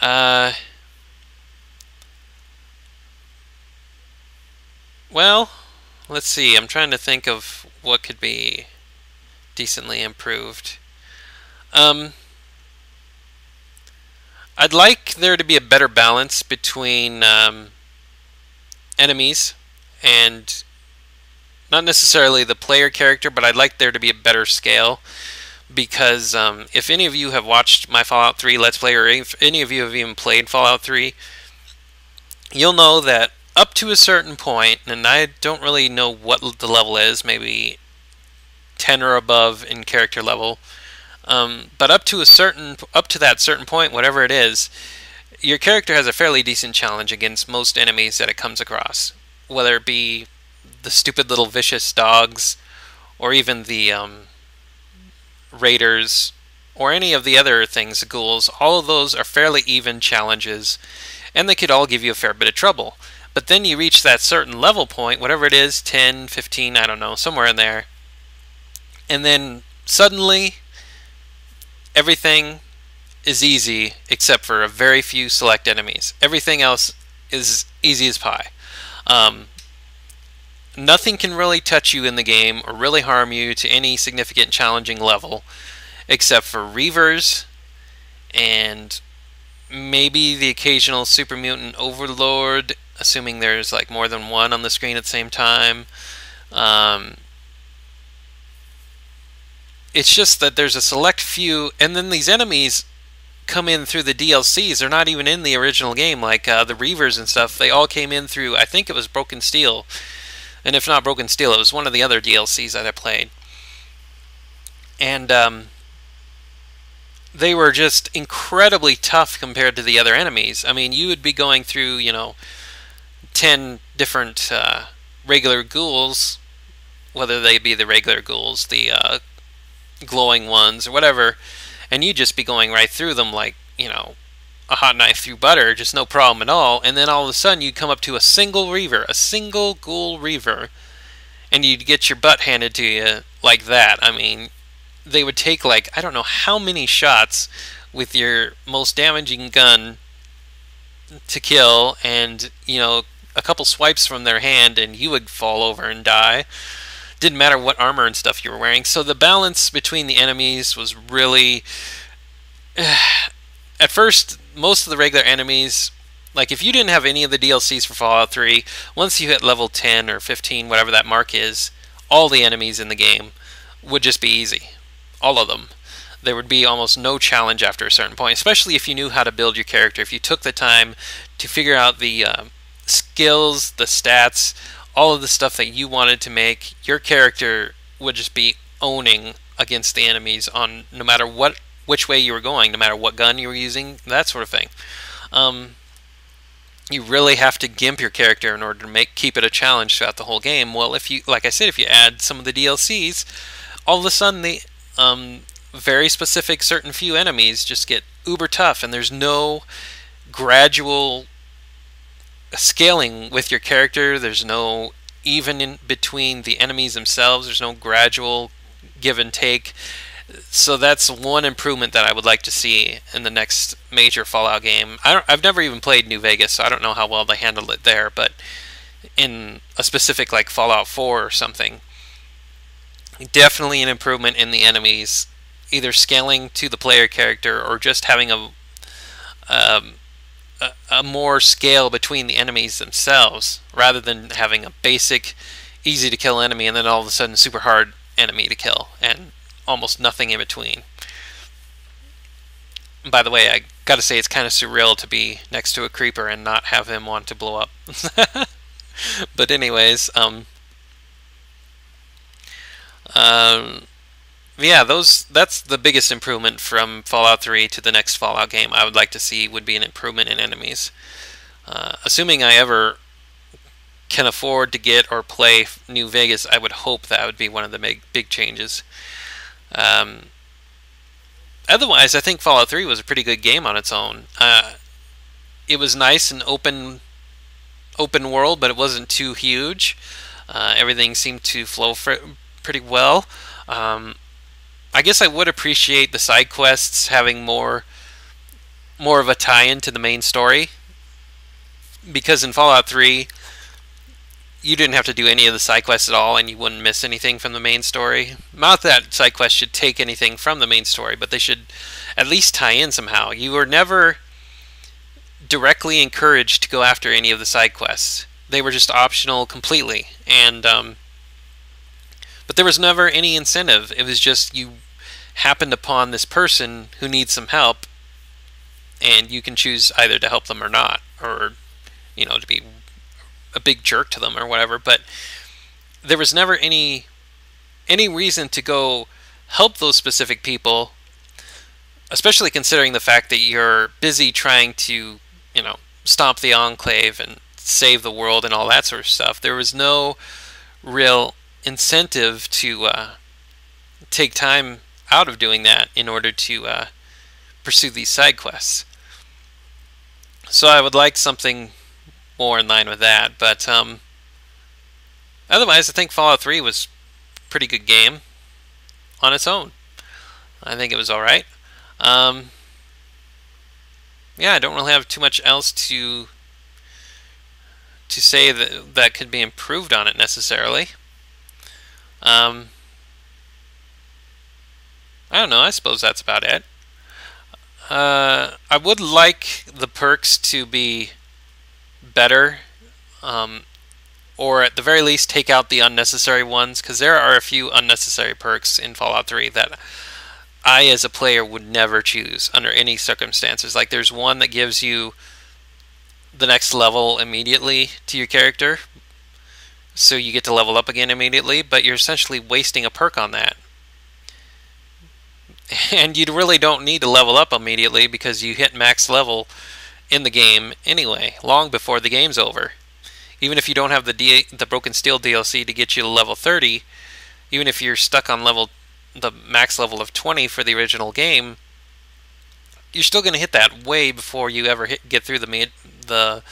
Uh, well, let's see. I'm trying to think of what could be decently improved. Um, I'd like there to be a better balance between um, enemies and not necessarily the player character, but I'd like there to be a better scale because um, if any of you have watched my Fallout 3 Let's Play or if any of you have even played Fallout 3, you'll know that up to a certain point, and I don't really know what the level is, maybe 10 or above in character level, um, but up to a certain, up to that certain point, whatever it is, your character has a fairly decent challenge against most enemies that it comes across, whether it be the stupid little vicious dogs, or even the um, raiders, or any of the other things, the ghouls. All of those are fairly even challenges, and they could all give you a fair bit of trouble. But then you reach that certain level point, whatever it is, 10, 15, I don't know, somewhere in there, and then suddenly everything is easy except for a very few select enemies. Everything else is easy as pie. Um, nothing can really touch you in the game or really harm you to any significant challenging level except for Reavers and maybe the occasional super mutant overlord assuming there's like more than one on the screen at the same time um, it's just that there's a select few and then these enemies come in through the DLCs. They're not even in the original game, like uh, the Reavers and stuff. They all came in through, I think it was Broken Steel. And if not Broken Steel, it was one of the other DLCs that I played. And um, they were just incredibly tough compared to the other enemies. I mean, you would be going through, you know, 10 different uh, regular ghouls, whether they be the regular ghouls, the uh, glowing ones, or whatever and you'd just be going right through them like, you know, a hot knife through butter, just no problem at all. And then all of a sudden you'd come up to a single reaver, a single ghoul reaver, and you'd get your butt handed to you like that. I mean, they would take like, I don't know how many shots with your most damaging gun to kill, and, you know, a couple swipes from their hand, and you would fall over and die didn't matter what armor and stuff you were wearing. So the balance between the enemies was really. At first, most of the regular enemies, like if you didn't have any of the DLCs for Fallout 3, once you hit level 10 or 15, whatever that mark is, all the enemies in the game would just be easy. All of them. There would be almost no challenge after a certain point, especially if you knew how to build your character. If you took the time to figure out the uh, skills, the stats, all of the stuff that you wanted to make, your character would just be owning against the enemies on no matter what which way you were going, no matter what gun you were using, that sort of thing. Um, you really have to gimp your character in order to make keep it a challenge throughout the whole game. Well, if you like I said, if you add some of the DLCs, all of a sudden the um, very specific certain few enemies just get uber tough and there's no gradual scaling with your character there's no even in between the enemies themselves there's no gradual give and take so that's one improvement that I would like to see in the next major Fallout game. I have never even played New Vegas, so I don't know how well they handled it there. But in a specific like Fallout 4 or something, definitely an improvement in the enemies, either scaling to the player character or just having a um, a, a more scale between the enemies themselves, rather than having a basic, easy to kill enemy and then all of a sudden super hard enemy to kill and almost nothing in between. By the way, I gotta say it's kind of surreal to be next to a creeper and not have him want to blow up. but anyways, um, um, yeah, those that's the biggest improvement from Fallout 3 to the next Fallout game. I would like to see would be an improvement in enemies. Uh, assuming I ever can afford to get or play New Vegas, I would hope that would be one of the big big changes. Um, otherwise, I think Fallout 3 was a pretty good game on its own. Uh, it was nice and open, open world, but it wasn't too huge. Uh, everything seemed to flow pretty well. Um, I guess I would appreciate the side quests having more, more of a tie-in to the main story. Because in Fallout 3, you didn't have to do any of the side quests at all and you wouldn't miss anything from the main story. Not that side quests should take anything from the main story, but they should at least tie in somehow. You were never directly encouraged to go after any of the side quests. They were just optional completely. And um, but there was never any incentive. It was just you happened upon this person who needs some help and you can choose either to help them or not or you know to be a big jerk to them or whatever, but there was never any any reason to go help those specific people, especially considering the fact that you're busy trying to, you know, stomp the enclave and save the world and all that sort of stuff. There was no real incentive to uh, take time out of doing that in order to uh, pursue these side quests. So I would like something more in line with that. But um, otherwise, I think Fallout 3 was a pretty good game on its own. I think it was all right. Um, yeah, I don't really have too much else to to say that that could be improved on it necessarily. Um, I don't know. I suppose that's about it. Uh, I would like the perks to be better, um, or at the very least take out the unnecessary ones, because there are a few unnecessary perks in Fallout 3 that I, as a player, would never choose under any circumstances. Like, there's one that gives you the next level immediately to your character, so you get to level up again immediately, but you're essentially wasting a perk on that. And you really don't need to level up immediately because you hit max level in the game anyway, long before the game's over. Even if you don't have the D the Broken Steel DLC to get you to level 30, even if you're stuck on level the max level of 20 for the original game, you're still going to hit that way before you ever hit, get through the the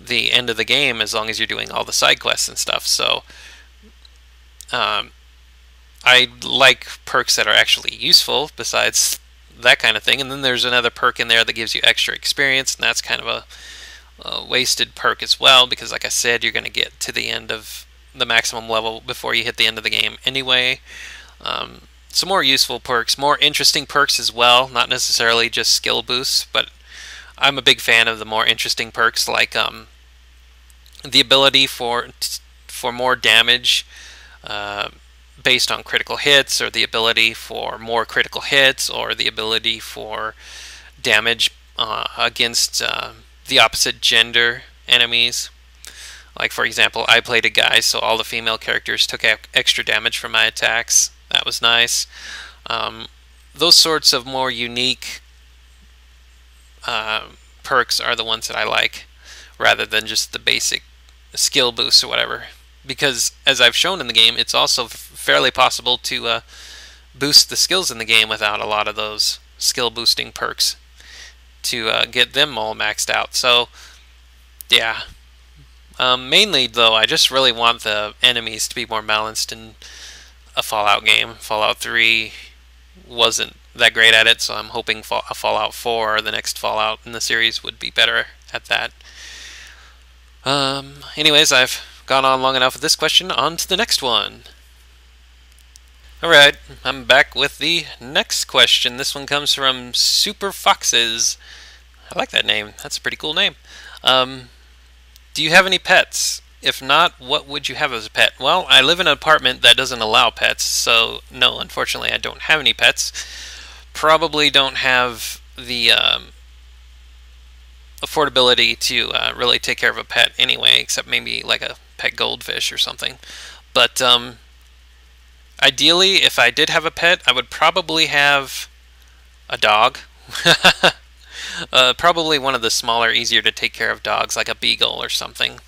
the end of the game as long as you're doing all the side quests and stuff. So um, I like perks that are actually useful besides that kind of thing. And then there's another perk in there that gives you extra experience, and that's kind of a, a wasted perk as well because, like I said, you're going to get to the end of the maximum level before you hit the end of the game anyway. Um, some more useful perks, more interesting perks as well, not necessarily just skill boosts, but I'm a big fan of the more interesting perks like um, the ability for for more damage. Uh, based on critical hits or the ability for more critical hits or the ability for damage uh, against uh, the opposite gender enemies. Like, for example, I played a guy, so all the female characters took extra damage from my attacks. That was nice. Um, those sorts of more unique uh, perks are the ones that I like, rather than just the basic skill boosts or whatever. Because, as I've shown in the game, it's also fairly possible to uh, boost the skills in the game without a lot of those skill boosting perks to uh, get them all maxed out. So, yeah. Um, mainly, though, I just really want the enemies to be more balanced in a Fallout game. Fallout 3 wasn't that great at it, so I'm hoping Fallout 4 or the next Fallout in the series would be better at that. Um, anyways, I've gone on long enough with this question. On to the next one. Alright, I'm back with the next question. This one comes from Super Foxes. I like that name. That's a pretty cool name. Um, do you have any pets? If not, what would you have as a pet? Well, I live in an apartment that doesn't allow pets, so no, unfortunately, I don't have any pets. Probably don't have the um, affordability to uh, really take care of a pet anyway, except maybe like a pet goldfish or something. But um, Ideally, if I did have a pet, I would probably have a dog. uh, probably one of the smaller, easier to take care of dogs, like a beagle or something.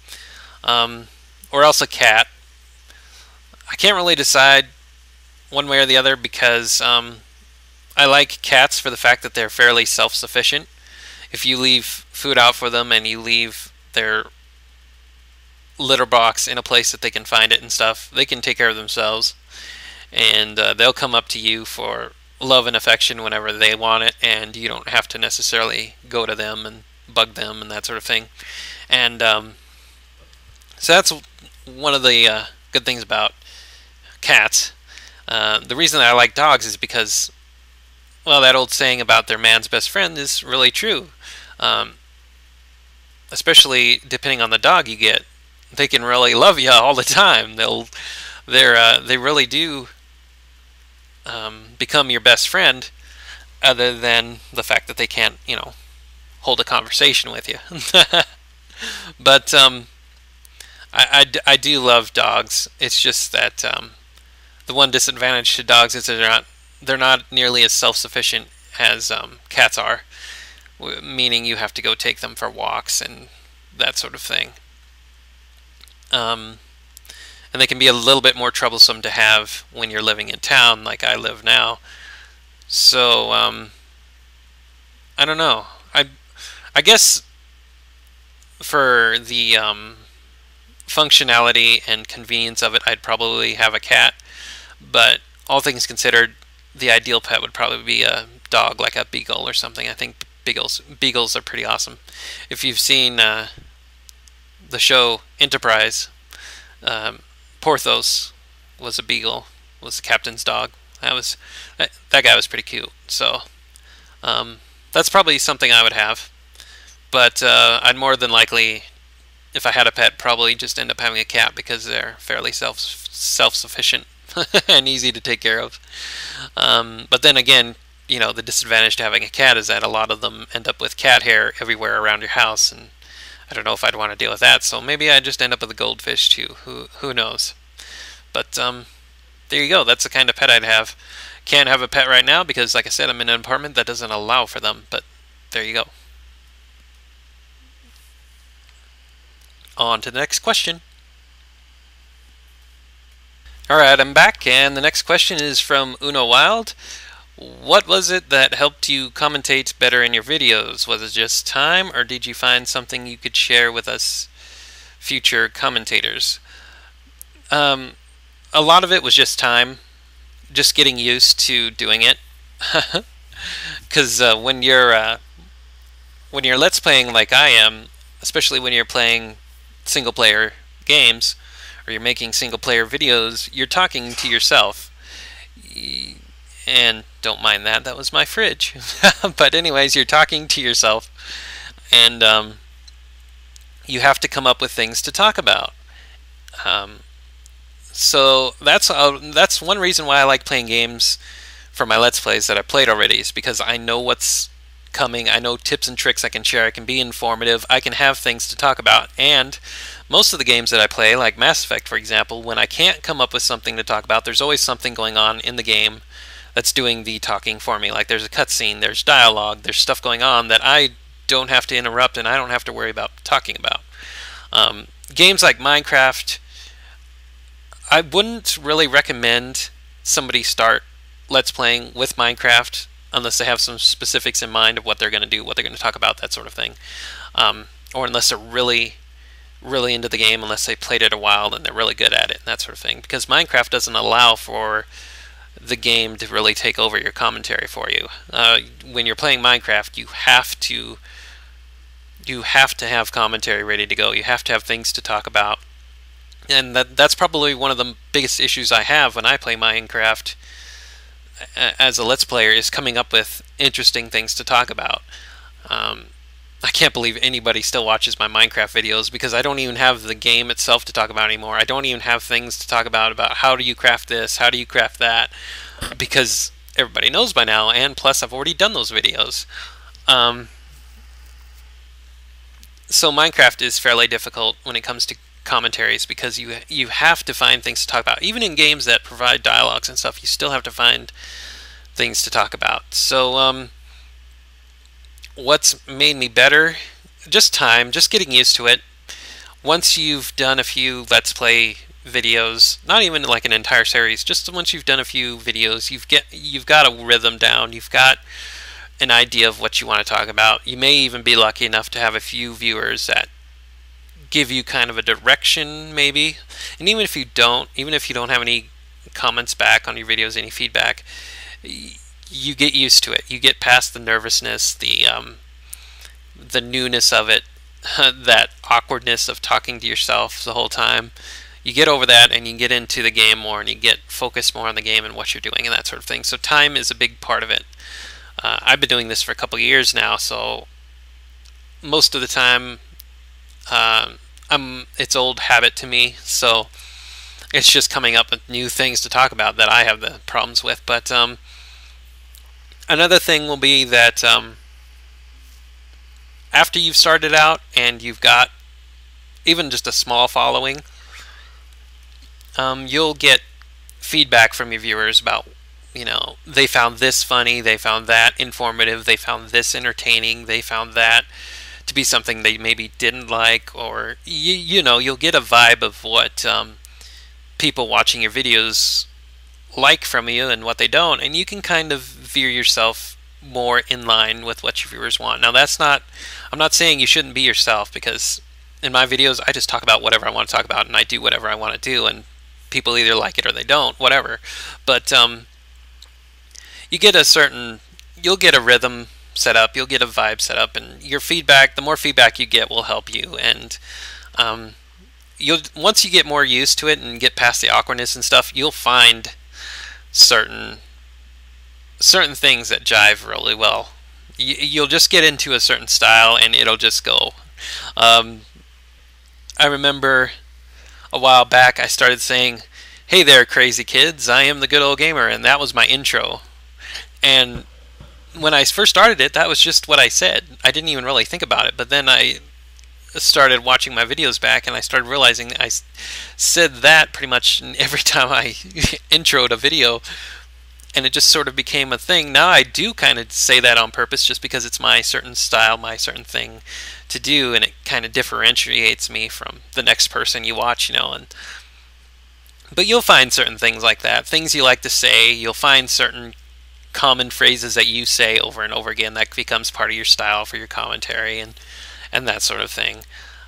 Um, or else a cat. I can't really decide one way or the other because um, I like cats for the fact that they're fairly self-sufficient. If you leave food out for them and you leave their litter box in a place that they can find it and stuff, they can take care of themselves and uh, they'll come up to you for love and affection whenever they want it, and you don't have to necessarily go to them and bug them and that sort of thing. And um, so that's one of the uh, good things about cats. Uh, the reason I like dogs is because, well, that old saying about their man's best friend is really true. Um, especially depending on the dog you get, they can really love you all the time. They'll, they're, uh, they really do um, become your best friend other than the fact that they can't, you know, hold a conversation with you. but um, I, I, I, do love dogs. It's just that um, the one disadvantage to dogs is they're not they're not nearly as self-sufficient as um, cats are, meaning you have to go take them for walks and that sort of thing. Um, and they can be a little bit more troublesome to have when you're living in town like I live now. So um, I don't know. I I guess for the um, functionality and convenience of it, I'd probably have a cat. But all things considered, the ideal pet would probably be a dog, like a beagle or something. I think beagles beagles are pretty awesome. If you've seen uh, the show Enterprise, um, Porthos was a beagle, was the captain's dog. That was that, that guy was pretty cute. So um, that's probably something I would have. But uh, I'd more than likely, if I had a pet, probably just end up having a cat because they're fairly self self sufficient and easy to take care of. Um, but then again, you know, the disadvantage to having a cat is that a lot of them end up with cat hair everywhere around your house, and I don't know if I'd want to deal with that, so maybe I'd just end up with a goldfish too. Who who knows? But um, there you go. That's the kind of pet I'd have. Can't have a pet right now because, like I said, I'm in an apartment that doesn't allow for them. But there you go. On to the next question. Alright, I'm back, and the next question is from Uno Wild. What was it that helped you commentate better in your videos? Was it just time, or did you find something you could share with us future commentators? Um, a lot of it was just time, just getting used to doing it. Because uh, when you're uh, when you're let's playing like I am, especially when you're playing single player games or you're making single player videos, you're talking to yourself and don't mind that. That was my fridge. but anyways, you're talking to yourself, and um, you have to come up with things to talk about. Um, so that's uh, that's one reason why I like playing games for my Let's Plays that I played already is because I know what's coming. I know tips and tricks I can share. I can be informative. I can have things to talk about. And most of the games that I play, like Mass Effect, for example, when I can't come up with something to talk about, there's always something going on in the game that's doing the talking for me. Like there's a cutscene, there's dialogue, there's stuff going on that I don't have to interrupt and I don't have to worry about talking about. Um, games like Minecraft, I wouldn't really recommend somebody start let's playing with Minecraft unless they have some specifics in mind of what they're going to do, what they're going to talk about, that sort of thing. Um, or unless they're really, really into the game, unless they played it a while and they're really good at it, and that sort of thing. Because Minecraft doesn't allow for the game to really take over your commentary for you. Uh, when you're playing Minecraft, you have to you have to have commentary ready to go. You have to have things to talk about, and that that's probably one of the biggest issues I have when I play Minecraft as a Let's Player is coming up with interesting things to talk about. Um, I can't believe anybody still watches my Minecraft videos because I don't even have the game itself to talk about anymore. I don't even have things to talk about about how do you craft this, how do you craft that, because everybody knows by now, and plus I've already done those videos. Um, so Minecraft is fairly difficult when it comes to commentaries because you you have to find things to talk about. Even in games that provide dialogues and stuff, you still have to find things to talk about. So um, what's made me better? Just time, just getting used to it. Once you've done a few Let's Play videos, not even like an entire series, just once you've done a few videos, you've get you've got a rhythm down. You've got an idea of what you want to talk about. You may even be lucky enough to have a few viewers that give you kind of a direction maybe. And even if you don't, even if you don't have any comments back on your videos, any feedback, you get used to it. You get past the nervousness, the um, the newness of it, that awkwardness of talking to yourself the whole time. You get over that and you get into the game more and you get focused more on the game and what you're doing and that sort of thing. So time is a big part of it. Uh, I've been doing this for a couple years now, so most of the time um, I'm it's old habit to me. So it's just coming up with new things to talk about that I have the problems with. But um, Another thing will be that um, after you've started out and you've got even just a small following, um, you'll get feedback from your viewers about, you know, they found this funny, they found that informative, they found this entertaining, they found that to be something they maybe didn't like, or, you, you know, you'll get a vibe of what um, people watching your videos like from you and what they don't, and you can kind of veer yourself more in line with what your viewers want. Now, that's not, I'm not saying you shouldn't be yourself because in my videos, I just talk about whatever I want to talk about and I do whatever I want to do, and people either like it or they don't, whatever. But um, you get a certain, you'll get a rhythm set up, you'll get a vibe set up, and your feedback, the more feedback you get, will help you. And um, you'll once you get more used to it and get past the awkwardness and stuff, you'll find certain certain things that jive really well. you'll just get into a certain style and it'll just go. Um, I remember a while back I started saying, "Hey there, crazy kids! I am the good old gamer," and that was my intro. And when I first started it, that was just what I said. I didn't even really think about it. But then I started watching my videos back and I started realizing I said that pretty much every time I introed a video and it just sort of became a thing. Now I do kind of say that on purpose just because it's my certain style, my certain thing to do and it kind of differentiates me from the next person you watch, you know, and but you'll find certain things like that. Things you like to say, you'll find certain common phrases that you say over and over again that becomes part of your style for your commentary and and that sort of thing.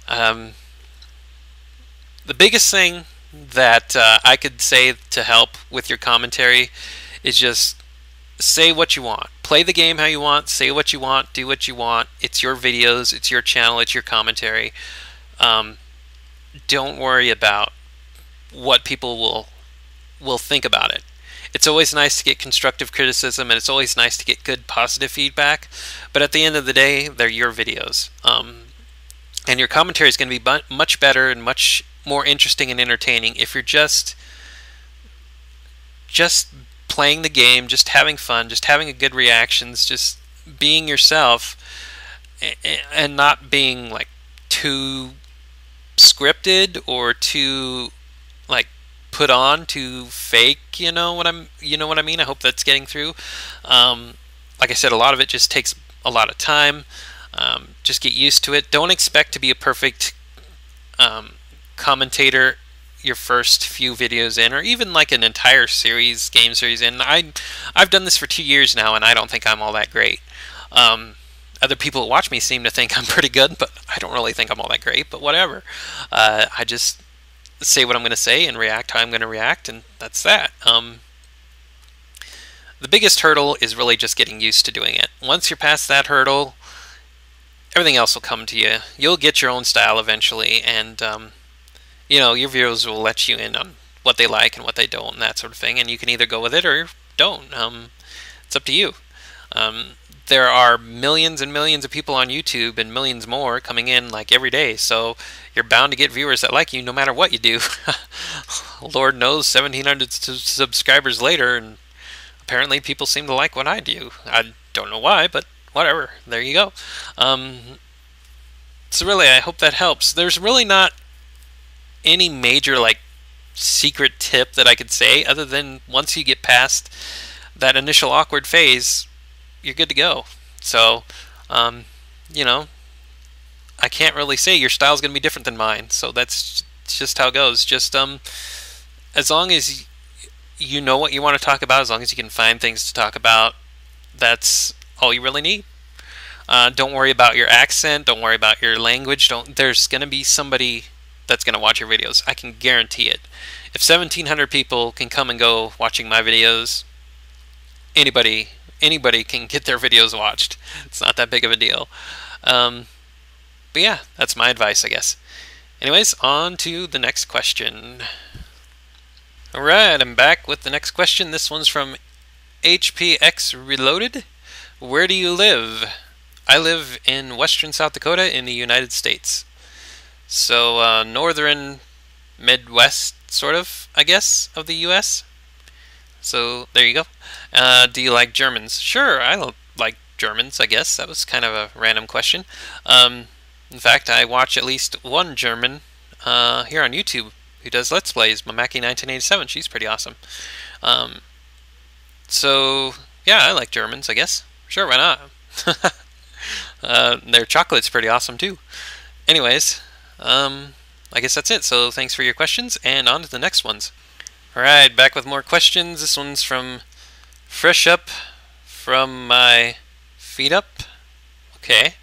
Um, the biggest thing that uh, I could say to help with your commentary is just say what you want. Play the game how you want, say what you want, do what you want. It's your videos, it's your channel, it's your commentary. Um, don't worry about what people will will think about it. It's always nice to get constructive criticism and it's always nice to get good positive feedback, but at the end of the day, they're your videos. Um, and your commentary is going to be much better and much more interesting and entertaining if you're just just playing the game, just having fun, just having a good reactions, just being yourself and not being like too scripted or too like put on to fake you know what i'm you know what i mean i hope that's getting through um, like i said a lot of it just takes a lot of time um, just get used to it don't expect to be a perfect um, commentator your first few videos in, or even like an entire series, game series in. I, I've done this for two years now, and I don't think I'm all that great. Um, other people who watch me seem to think I'm pretty good, but I don't really think I'm all that great. But whatever. Uh, I just say what I'm going to say and react how I'm going to react, and that's that. Um, the biggest hurdle is really just getting used to doing it. Once you're past that hurdle, everything else will come to you. You'll get your own style eventually, and um, you know your viewers will let you in on what they like and what they don't, and that sort of thing. And you can either go with it or don't. Um, it's up to you. Um, there are millions and millions of people on YouTube and millions more coming in like every day. So you're bound to get viewers that like you no matter what you do. Lord knows, 1,700 subscribers later, and apparently people seem to like what I do. I don't know why, but whatever. There you go. Um, so really, I hope that helps. There's really not any major like secret tip that I could say other than once you get past that initial awkward phase, you're good to go. So, um, you know, I can't really say your style's going to be different than mine. So that's just how it goes. Just um, as long as you know what you want to talk about, as long as you can find things to talk about, that's all you really need. Uh, don't worry about your accent. Don't worry about your language. Don't. There's going to be somebody that's going to watch your videos. I can guarantee it. If 1,700 people can come and go watching my videos, anybody anybody can get their videos watched. It's not that big of a deal. Um, but yeah, that's my advice, I guess. Anyways, on to the next question. Alright, I'm back with the next question. This one's from HPX Reloaded. Where do you live? I live in western South Dakota in the United States. So, uh, northern Midwest, sort of, I guess, of the U.S. So, there you go. Uh, do you like Germans? Sure, I like Germans, I guess. That was kind of a random question. Um, in fact, I watch at least one German uh, here on YouTube who does Let's Plays, Mamaki1987. She's pretty awesome. Um, so, yeah, I like Germans, I guess. Sure, why not? uh, their chocolate's pretty awesome, too. Anyways, um, I guess that's it. So, thanks for your questions, and on to the next ones. Alright, back with more questions. This one's from Fresh Up from my feet up. Okay.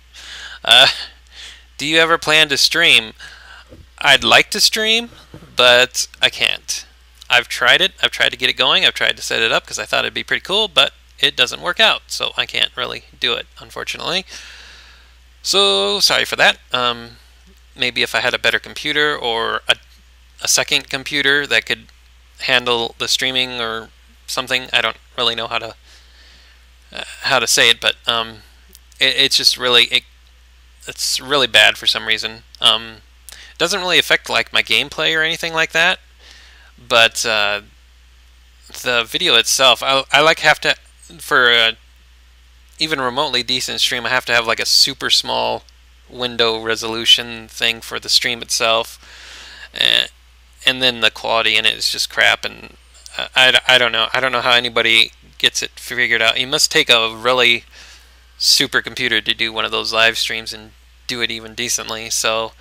Uh, do you ever plan to stream? I'd like to stream, but I can't. I've tried it. I've tried to get it going. I've tried to set it up because I thought it'd be pretty cool, but it doesn't work out, so I can't really do it, unfortunately. So sorry for that. Um, maybe if I had a better computer or a, a second computer that could handle the streaming or something. I don't really know how to uh, how to say it, but um, it, it's just really it, it's really bad for some reason. Um, it doesn't really affect like my gameplay or anything like that, but uh, the video itself, I, I like have to for a even remotely decent stream, I have to have like a super small window resolution thing for the stream itself, and, and then the quality in it is just crap. And I, I don't know. I don't know how anybody gets it figured out. You must take a really super computer to do one of those live streams and do it even decently. So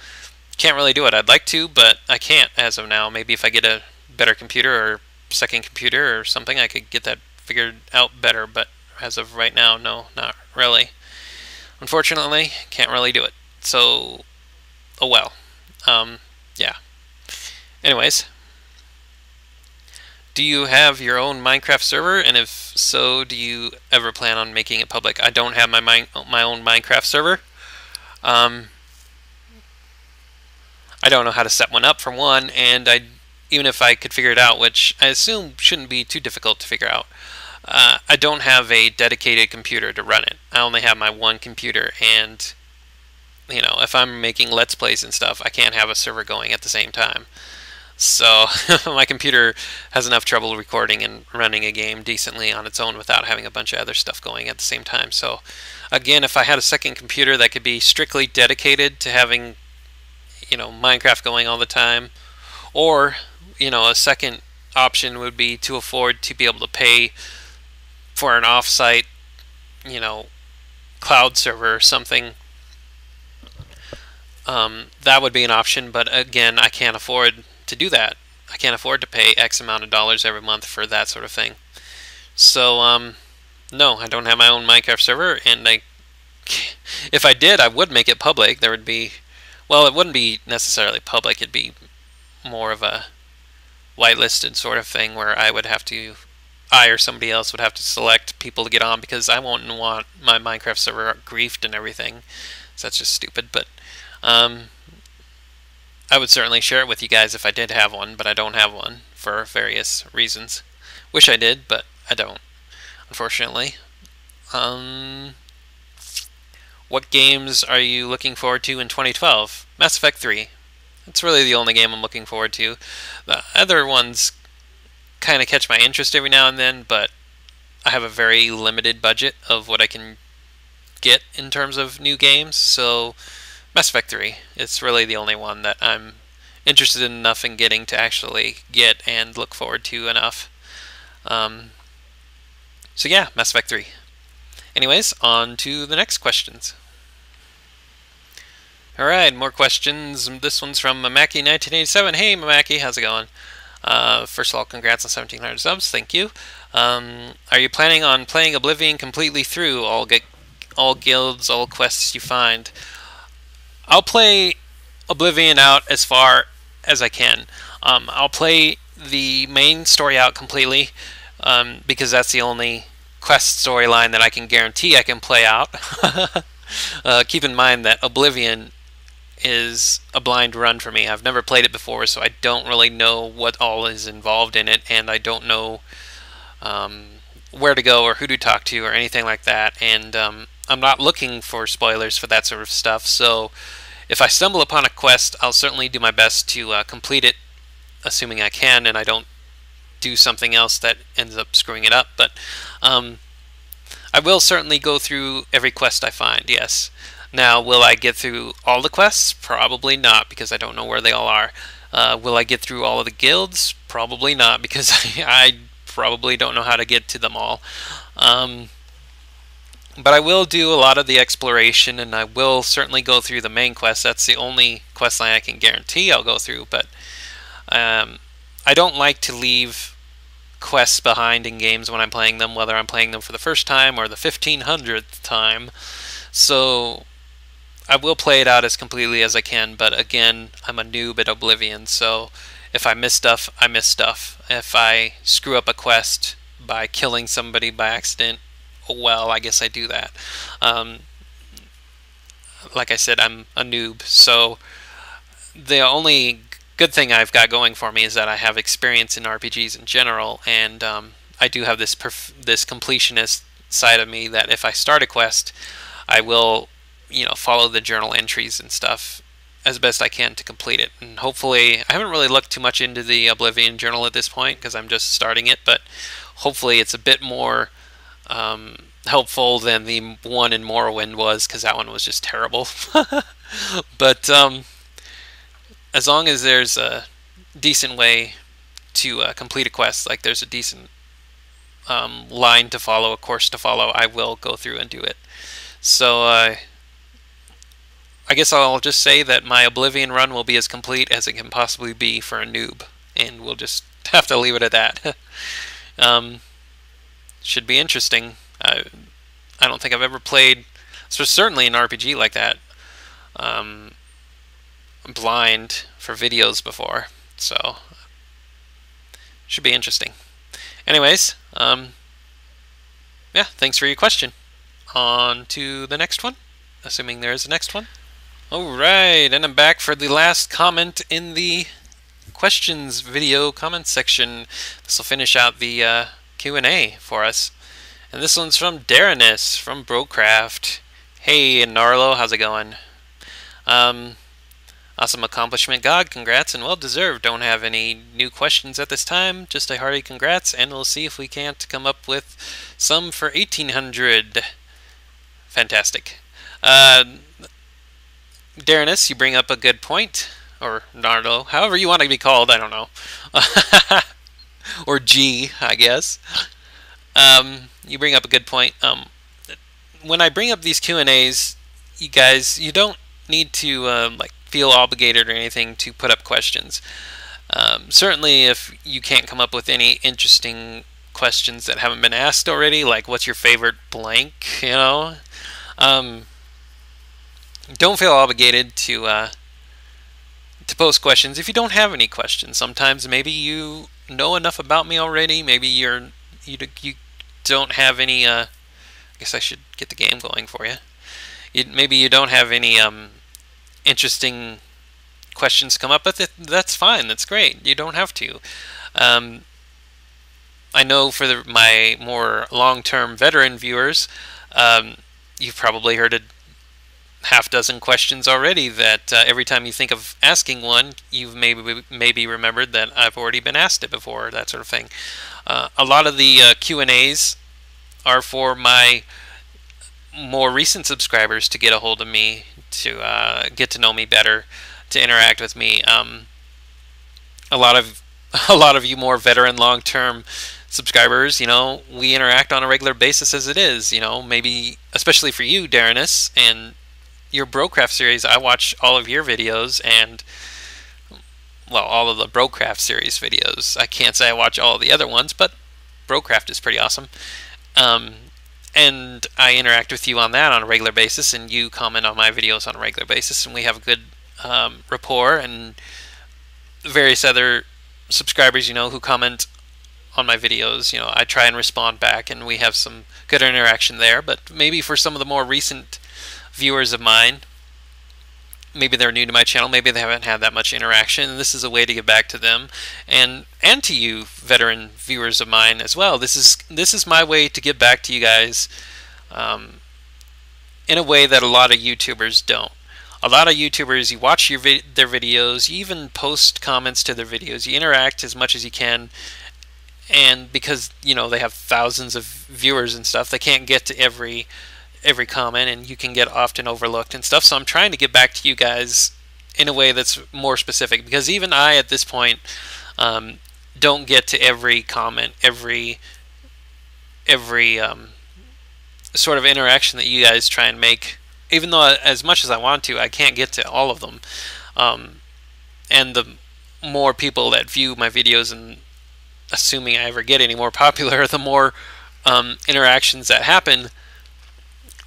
can't really do it. I'd like to, but I can't as of now. Maybe if I get a better computer or second computer or something, I could get that figured out better. But as of right now, no, not really. Unfortunately, can't really do it. So, oh well. Um, yeah. Anyways, do you have your own Minecraft server? And if so, do you ever plan on making it public? I don't have my my, my own Minecraft server. Um, I don't know how to set one up from one, and I even if I could figure it out, which I assume shouldn't be too difficult to figure out. Uh, I don't have a dedicated computer to run it. I only have my one computer, and you know, if I'm making Let's Plays and stuff, I can't have a server going at the same time. So my computer has enough trouble recording and running a game decently on its own without having a bunch of other stuff going at the same time. So again, if I had a second computer that could be strictly dedicated to having, you know, Minecraft going all the time, or, you know, a second option would be to afford to be able to pay for an offsite, you know, cloud server or something. Um, that would be an option, but again, I can't afford to do that. I can't afford to pay X amount of dollars every month for that sort of thing. So, um, no, I don't have my own Minecraft server, and I, if I did, I would make it public. There would be, well, it wouldn't be necessarily public. It'd be more of a whitelisted sort of thing where I would have to, I or somebody else would have to select people to get on because I won't want my Minecraft server griefed and everything. So that's just stupid. But um, I would certainly share it with you guys if I did have one, but I don't have one for various reasons. Wish I did, but I don't, unfortunately. Um, what games are you looking forward to in 2012? Mass Effect 3. That's really the only game I'm looking forward to. The other ones kind of catch my interest every now and then, but I have a very limited budget of what I can get in terms of new games, so Mass Effect 3. It's really the only one that I'm interested enough in getting to actually get and look forward to enough. Um, so yeah, Mass Effect 3. Anyways, on to the next questions. Alright, more questions. This one's from Mamaki1987. Hey Mamaki, how's it going? Uh, first of all, congrats on 1700 subs, thank you. Um, are you planning on playing Oblivion completely through all get all guilds, all quests you find? I'll play Oblivion out as far as I can. Um, I'll play the main story out completely um, because that's the only quest storyline that I can guarantee I can play out. uh, keep in mind that Oblivion is a blind run for me. I've never played it before, so I don't really know what all is involved in it, and I don't know um, where to go or who to talk to or anything like that. And um, I'm not looking for spoilers for that sort of stuff, so if I stumble upon a quest, I'll certainly do my best to uh, complete it, assuming I can, and I don't do something else that ends up screwing it up. But um, I will certainly go through every quest I find, yes. Now, will I get through all the quests? Probably not, because I don't know where they all are. Uh, will I get through all of the guilds? Probably not, because I, I probably don't know how to get to them all. Um, but I will do a lot of the exploration, and I will certainly go through the main quest. That's the only quest line I can guarantee I'll go through, but um, I don't like to leave quests behind in games when I'm playing them, whether I'm playing them for the first time or the 1500th time. So I will play it out as completely as I can, but again, I'm a noob at Oblivion, so if I miss stuff, I miss stuff. If I screw up a quest by killing somebody by accident, well, I guess I do that. Um, like I said, I'm a noob, so the only good thing I've got going for me is that I have experience in RPGs in general, and um, I do have this this completionist side of me that if I start a quest, I will, you know, follow the journal entries and stuff as best I can to complete it. And hopefully, I haven't really looked too much into the Oblivion journal at this point because I'm just starting it, but hopefully it's a bit more um, helpful than the one in Morrowind was because that one was just terrible. but um, as long as there's a decent way to uh, complete a quest, like there's a decent um, line to follow, a course to follow, I will go through and do it. So uh, I guess I'll just say that my Oblivion run will be as complete as it can possibly be for a noob, and we'll just have to leave it at that. um, should be interesting. I, I don't think I've ever played, so certainly an RPG like that, um, blind for videos before. So, should be interesting. Anyways, um, yeah, thanks for your question. On to the next one, assuming there is a next one. Alright, and I'm back for the last comment in the questions video comment section. This will finish out the uh, Q&A for us. And this one's from Darrenis from Brocraft. Hey, Narlo, how's it going? Um, awesome accomplishment, God. Congrats and well deserved. Don't have any new questions at this time. Just a hearty congrats, and we'll see if we can't come up with some for 1800. Fantastic. Uh, Darrenis, you bring up a good point. Or Nardo, however you want to be called, I don't know. or G, I guess. Um, you bring up a good point. Um, when I bring up these Q and A's, you guys, you don't need to um, like feel obligated or anything to put up questions. Um, certainly, if you can't come up with any interesting questions that haven't been asked already, like what's your favorite blank, you know, um, don't feel obligated to uh, to post questions if you don't have any questions. Sometimes maybe you know enough about me already. Maybe you're you you don't have any. Uh, I guess I should get the game going for you. maybe you don't have any um, interesting questions come up, but th that's fine. That's great. You don't have to. Um, I know for the, my more long-term veteran viewers, um, you've probably heard a half dozen questions already that uh, every time you think of asking one, you've maybe maybe remembered that I've already been asked it before, that sort of thing. Uh, a lot of the uh, Q&As are for my more recent subscribers to get a hold of me, to uh, get to know me better, to interact with me. Um, a lot of a lot of you more veteran long-term subscribers, you know, we interact on a regular basis as it is, you know, maybe especially for you, Darrenus, and your Brocraft series, I watch all of your videos and well, all of the Brocraft series videos. I can't say I watch all the other ones, but Brocraft is pretty awesome. Um, and I interact with you on that on a regular basis, and you comment on my videos on a regular basis, and we have a good um, rapport. And various other subscribers, you know, who comment on my videos, you know, I try and respond back, and we have some good interaction there. But maybe for some of the more recent viewers of mine. Maybe they're new to my channel, maybe they haven't had that much interaction, and this is a way to get back to them and and to you veteran viewers of mine as well. This is this is my way to get back to you guys um, in a way that a lot of YouTubers don't. A lot of YouTubers, you watch your vi their videos, you even post comments to their videos, you interact as much as you can, and because you know they have thousands of viewers and stuff, they can't get to every every comment and you can get often overlooked and stuff. So I'm trying to get back to you guys in a way that's more specific because even I at this point um, don't get to every comment, every every um, sort of interaction that you guys try and make. Even though as much as I want to, I can't get to all of them. Um, and the more people that view my videos and assuming I ever get any more popular, the more um, interactions that happen,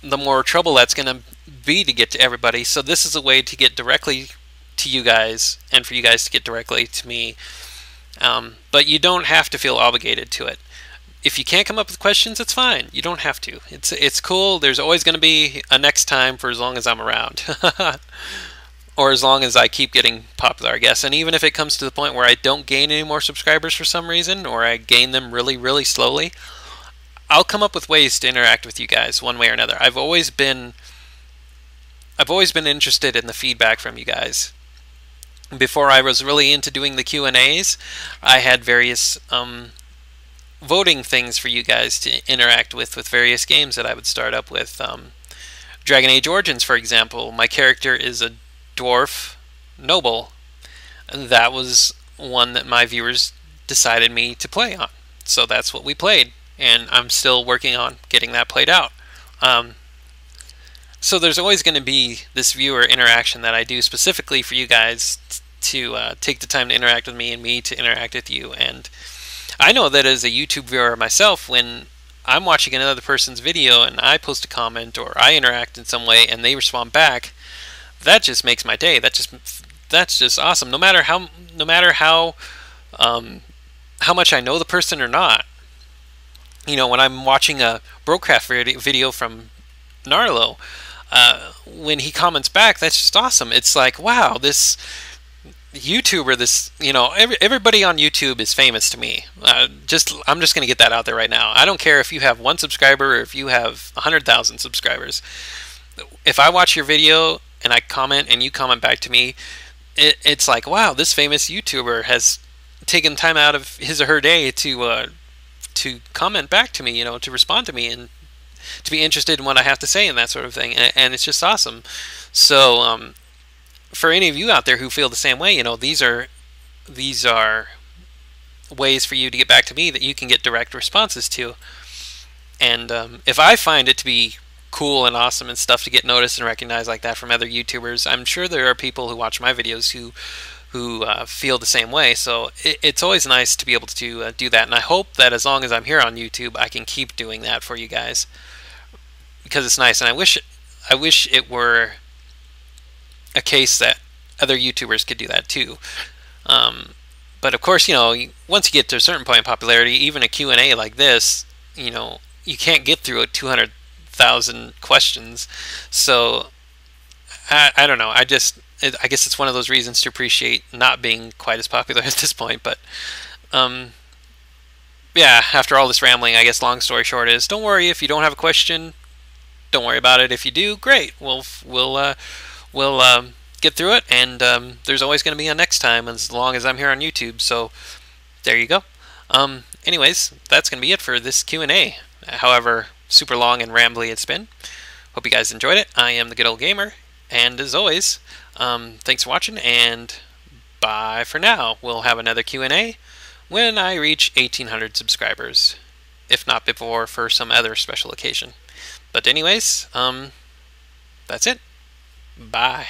the more trouble that's going to be to get to everybody. So this is a way to get directly to you guys and for you guys to get directly to me. Um, but you don't have to feel obligated to it. If you can't come up with questions, it's fine. You don't have to. It's it's cool. There's always going to be a next time for as long as I'm around. or as long as I keep getting popular, I guess. And even if it comes to the point where I don't gain any more subscribers for some reason, or I gain them really, really slowly, I'll come up with ways to interact with you guys one way or another. I've always been I've always been interested in the feedback from you guys. Before I was really into doing the Q&As, I had various um, voting things for you guys to interact with with various games that I would start up with. Um, Dragon Age Origins, for example, my character is a dwarf noble. That was one that my viewers decided me to play on. So that's what we played and I'm still working on getting that played out. Um, so there's always going to be this viewer interaction that I do specifically for you guys to uh, take the time to interact with me and me to interact with you. And I know that as a YouTube viewer myself, when I'm watching another person's video and I post a comment or I interact in some way and they respond back, that just makes my day. That just that's just awesome. No matter how no matter how um, how much I know the person or not, you know, when I'm watching a Brocraft video from Narlo, uh, when he comments back, that's just awesome. It's like, wow, this YouTuber, this, you know, every, everybody on YouTube is famous to me. Uh, just, I'm just going to get that out there right now. I don't care if you have one subscriber or if you have 100,000 subscribers. If I watch your video and I comment and you comment back to me, it, it's like, wow, this famous YouTuber has taken time out of his or her day to uh, to comment back to me, you know, to respond to me and to be interested in what I have to say and that sort of thing. And, and it's just awesome. So, um, for any of you out there who feel the same way, you know, these are these are ways for you to get back to me that you can get direct responses to. And um, if I find it to be cool and awesome and stuff to get noticed and recognized like that from other YouTubers, I'm sure there are people who watch my videos who who uh, feel the same way. So it, it's always nice to be able to uh, do that, and I hope that as long as I'm here on YouTube, I can keep doing that for you guys because it's nice. And I wish I wish it were a case that other YouTubers could do that too. Um, but of course, you know, once you get to a certain point in popularity, even a Q&A like this, you know, you can't get through a 200,000 questions. So I, I don't know. I just it, I guess it's one of those reasons to appreciate not being quite as popular at this point. But um, yeah, after all this rambling, I guess long story short is don't worry if you don't have a question. Don't worry about it. If you do, great. We'll we'll uh, we'll um, get through it, and um, there's always going to be a next time as long as I'm here on YouTube. So there you go. Um, anyways, that's going to be it for this Q&A. However super long and rambly it's been. Hope you guys enjoyed it. I am the good old gamer, and as always, um, thanks for watching, and bye for now. We'll have another Q&A when I reach 1,800 subscribers, if not before for some other special occasion. But anyways, um, that's it. Bye.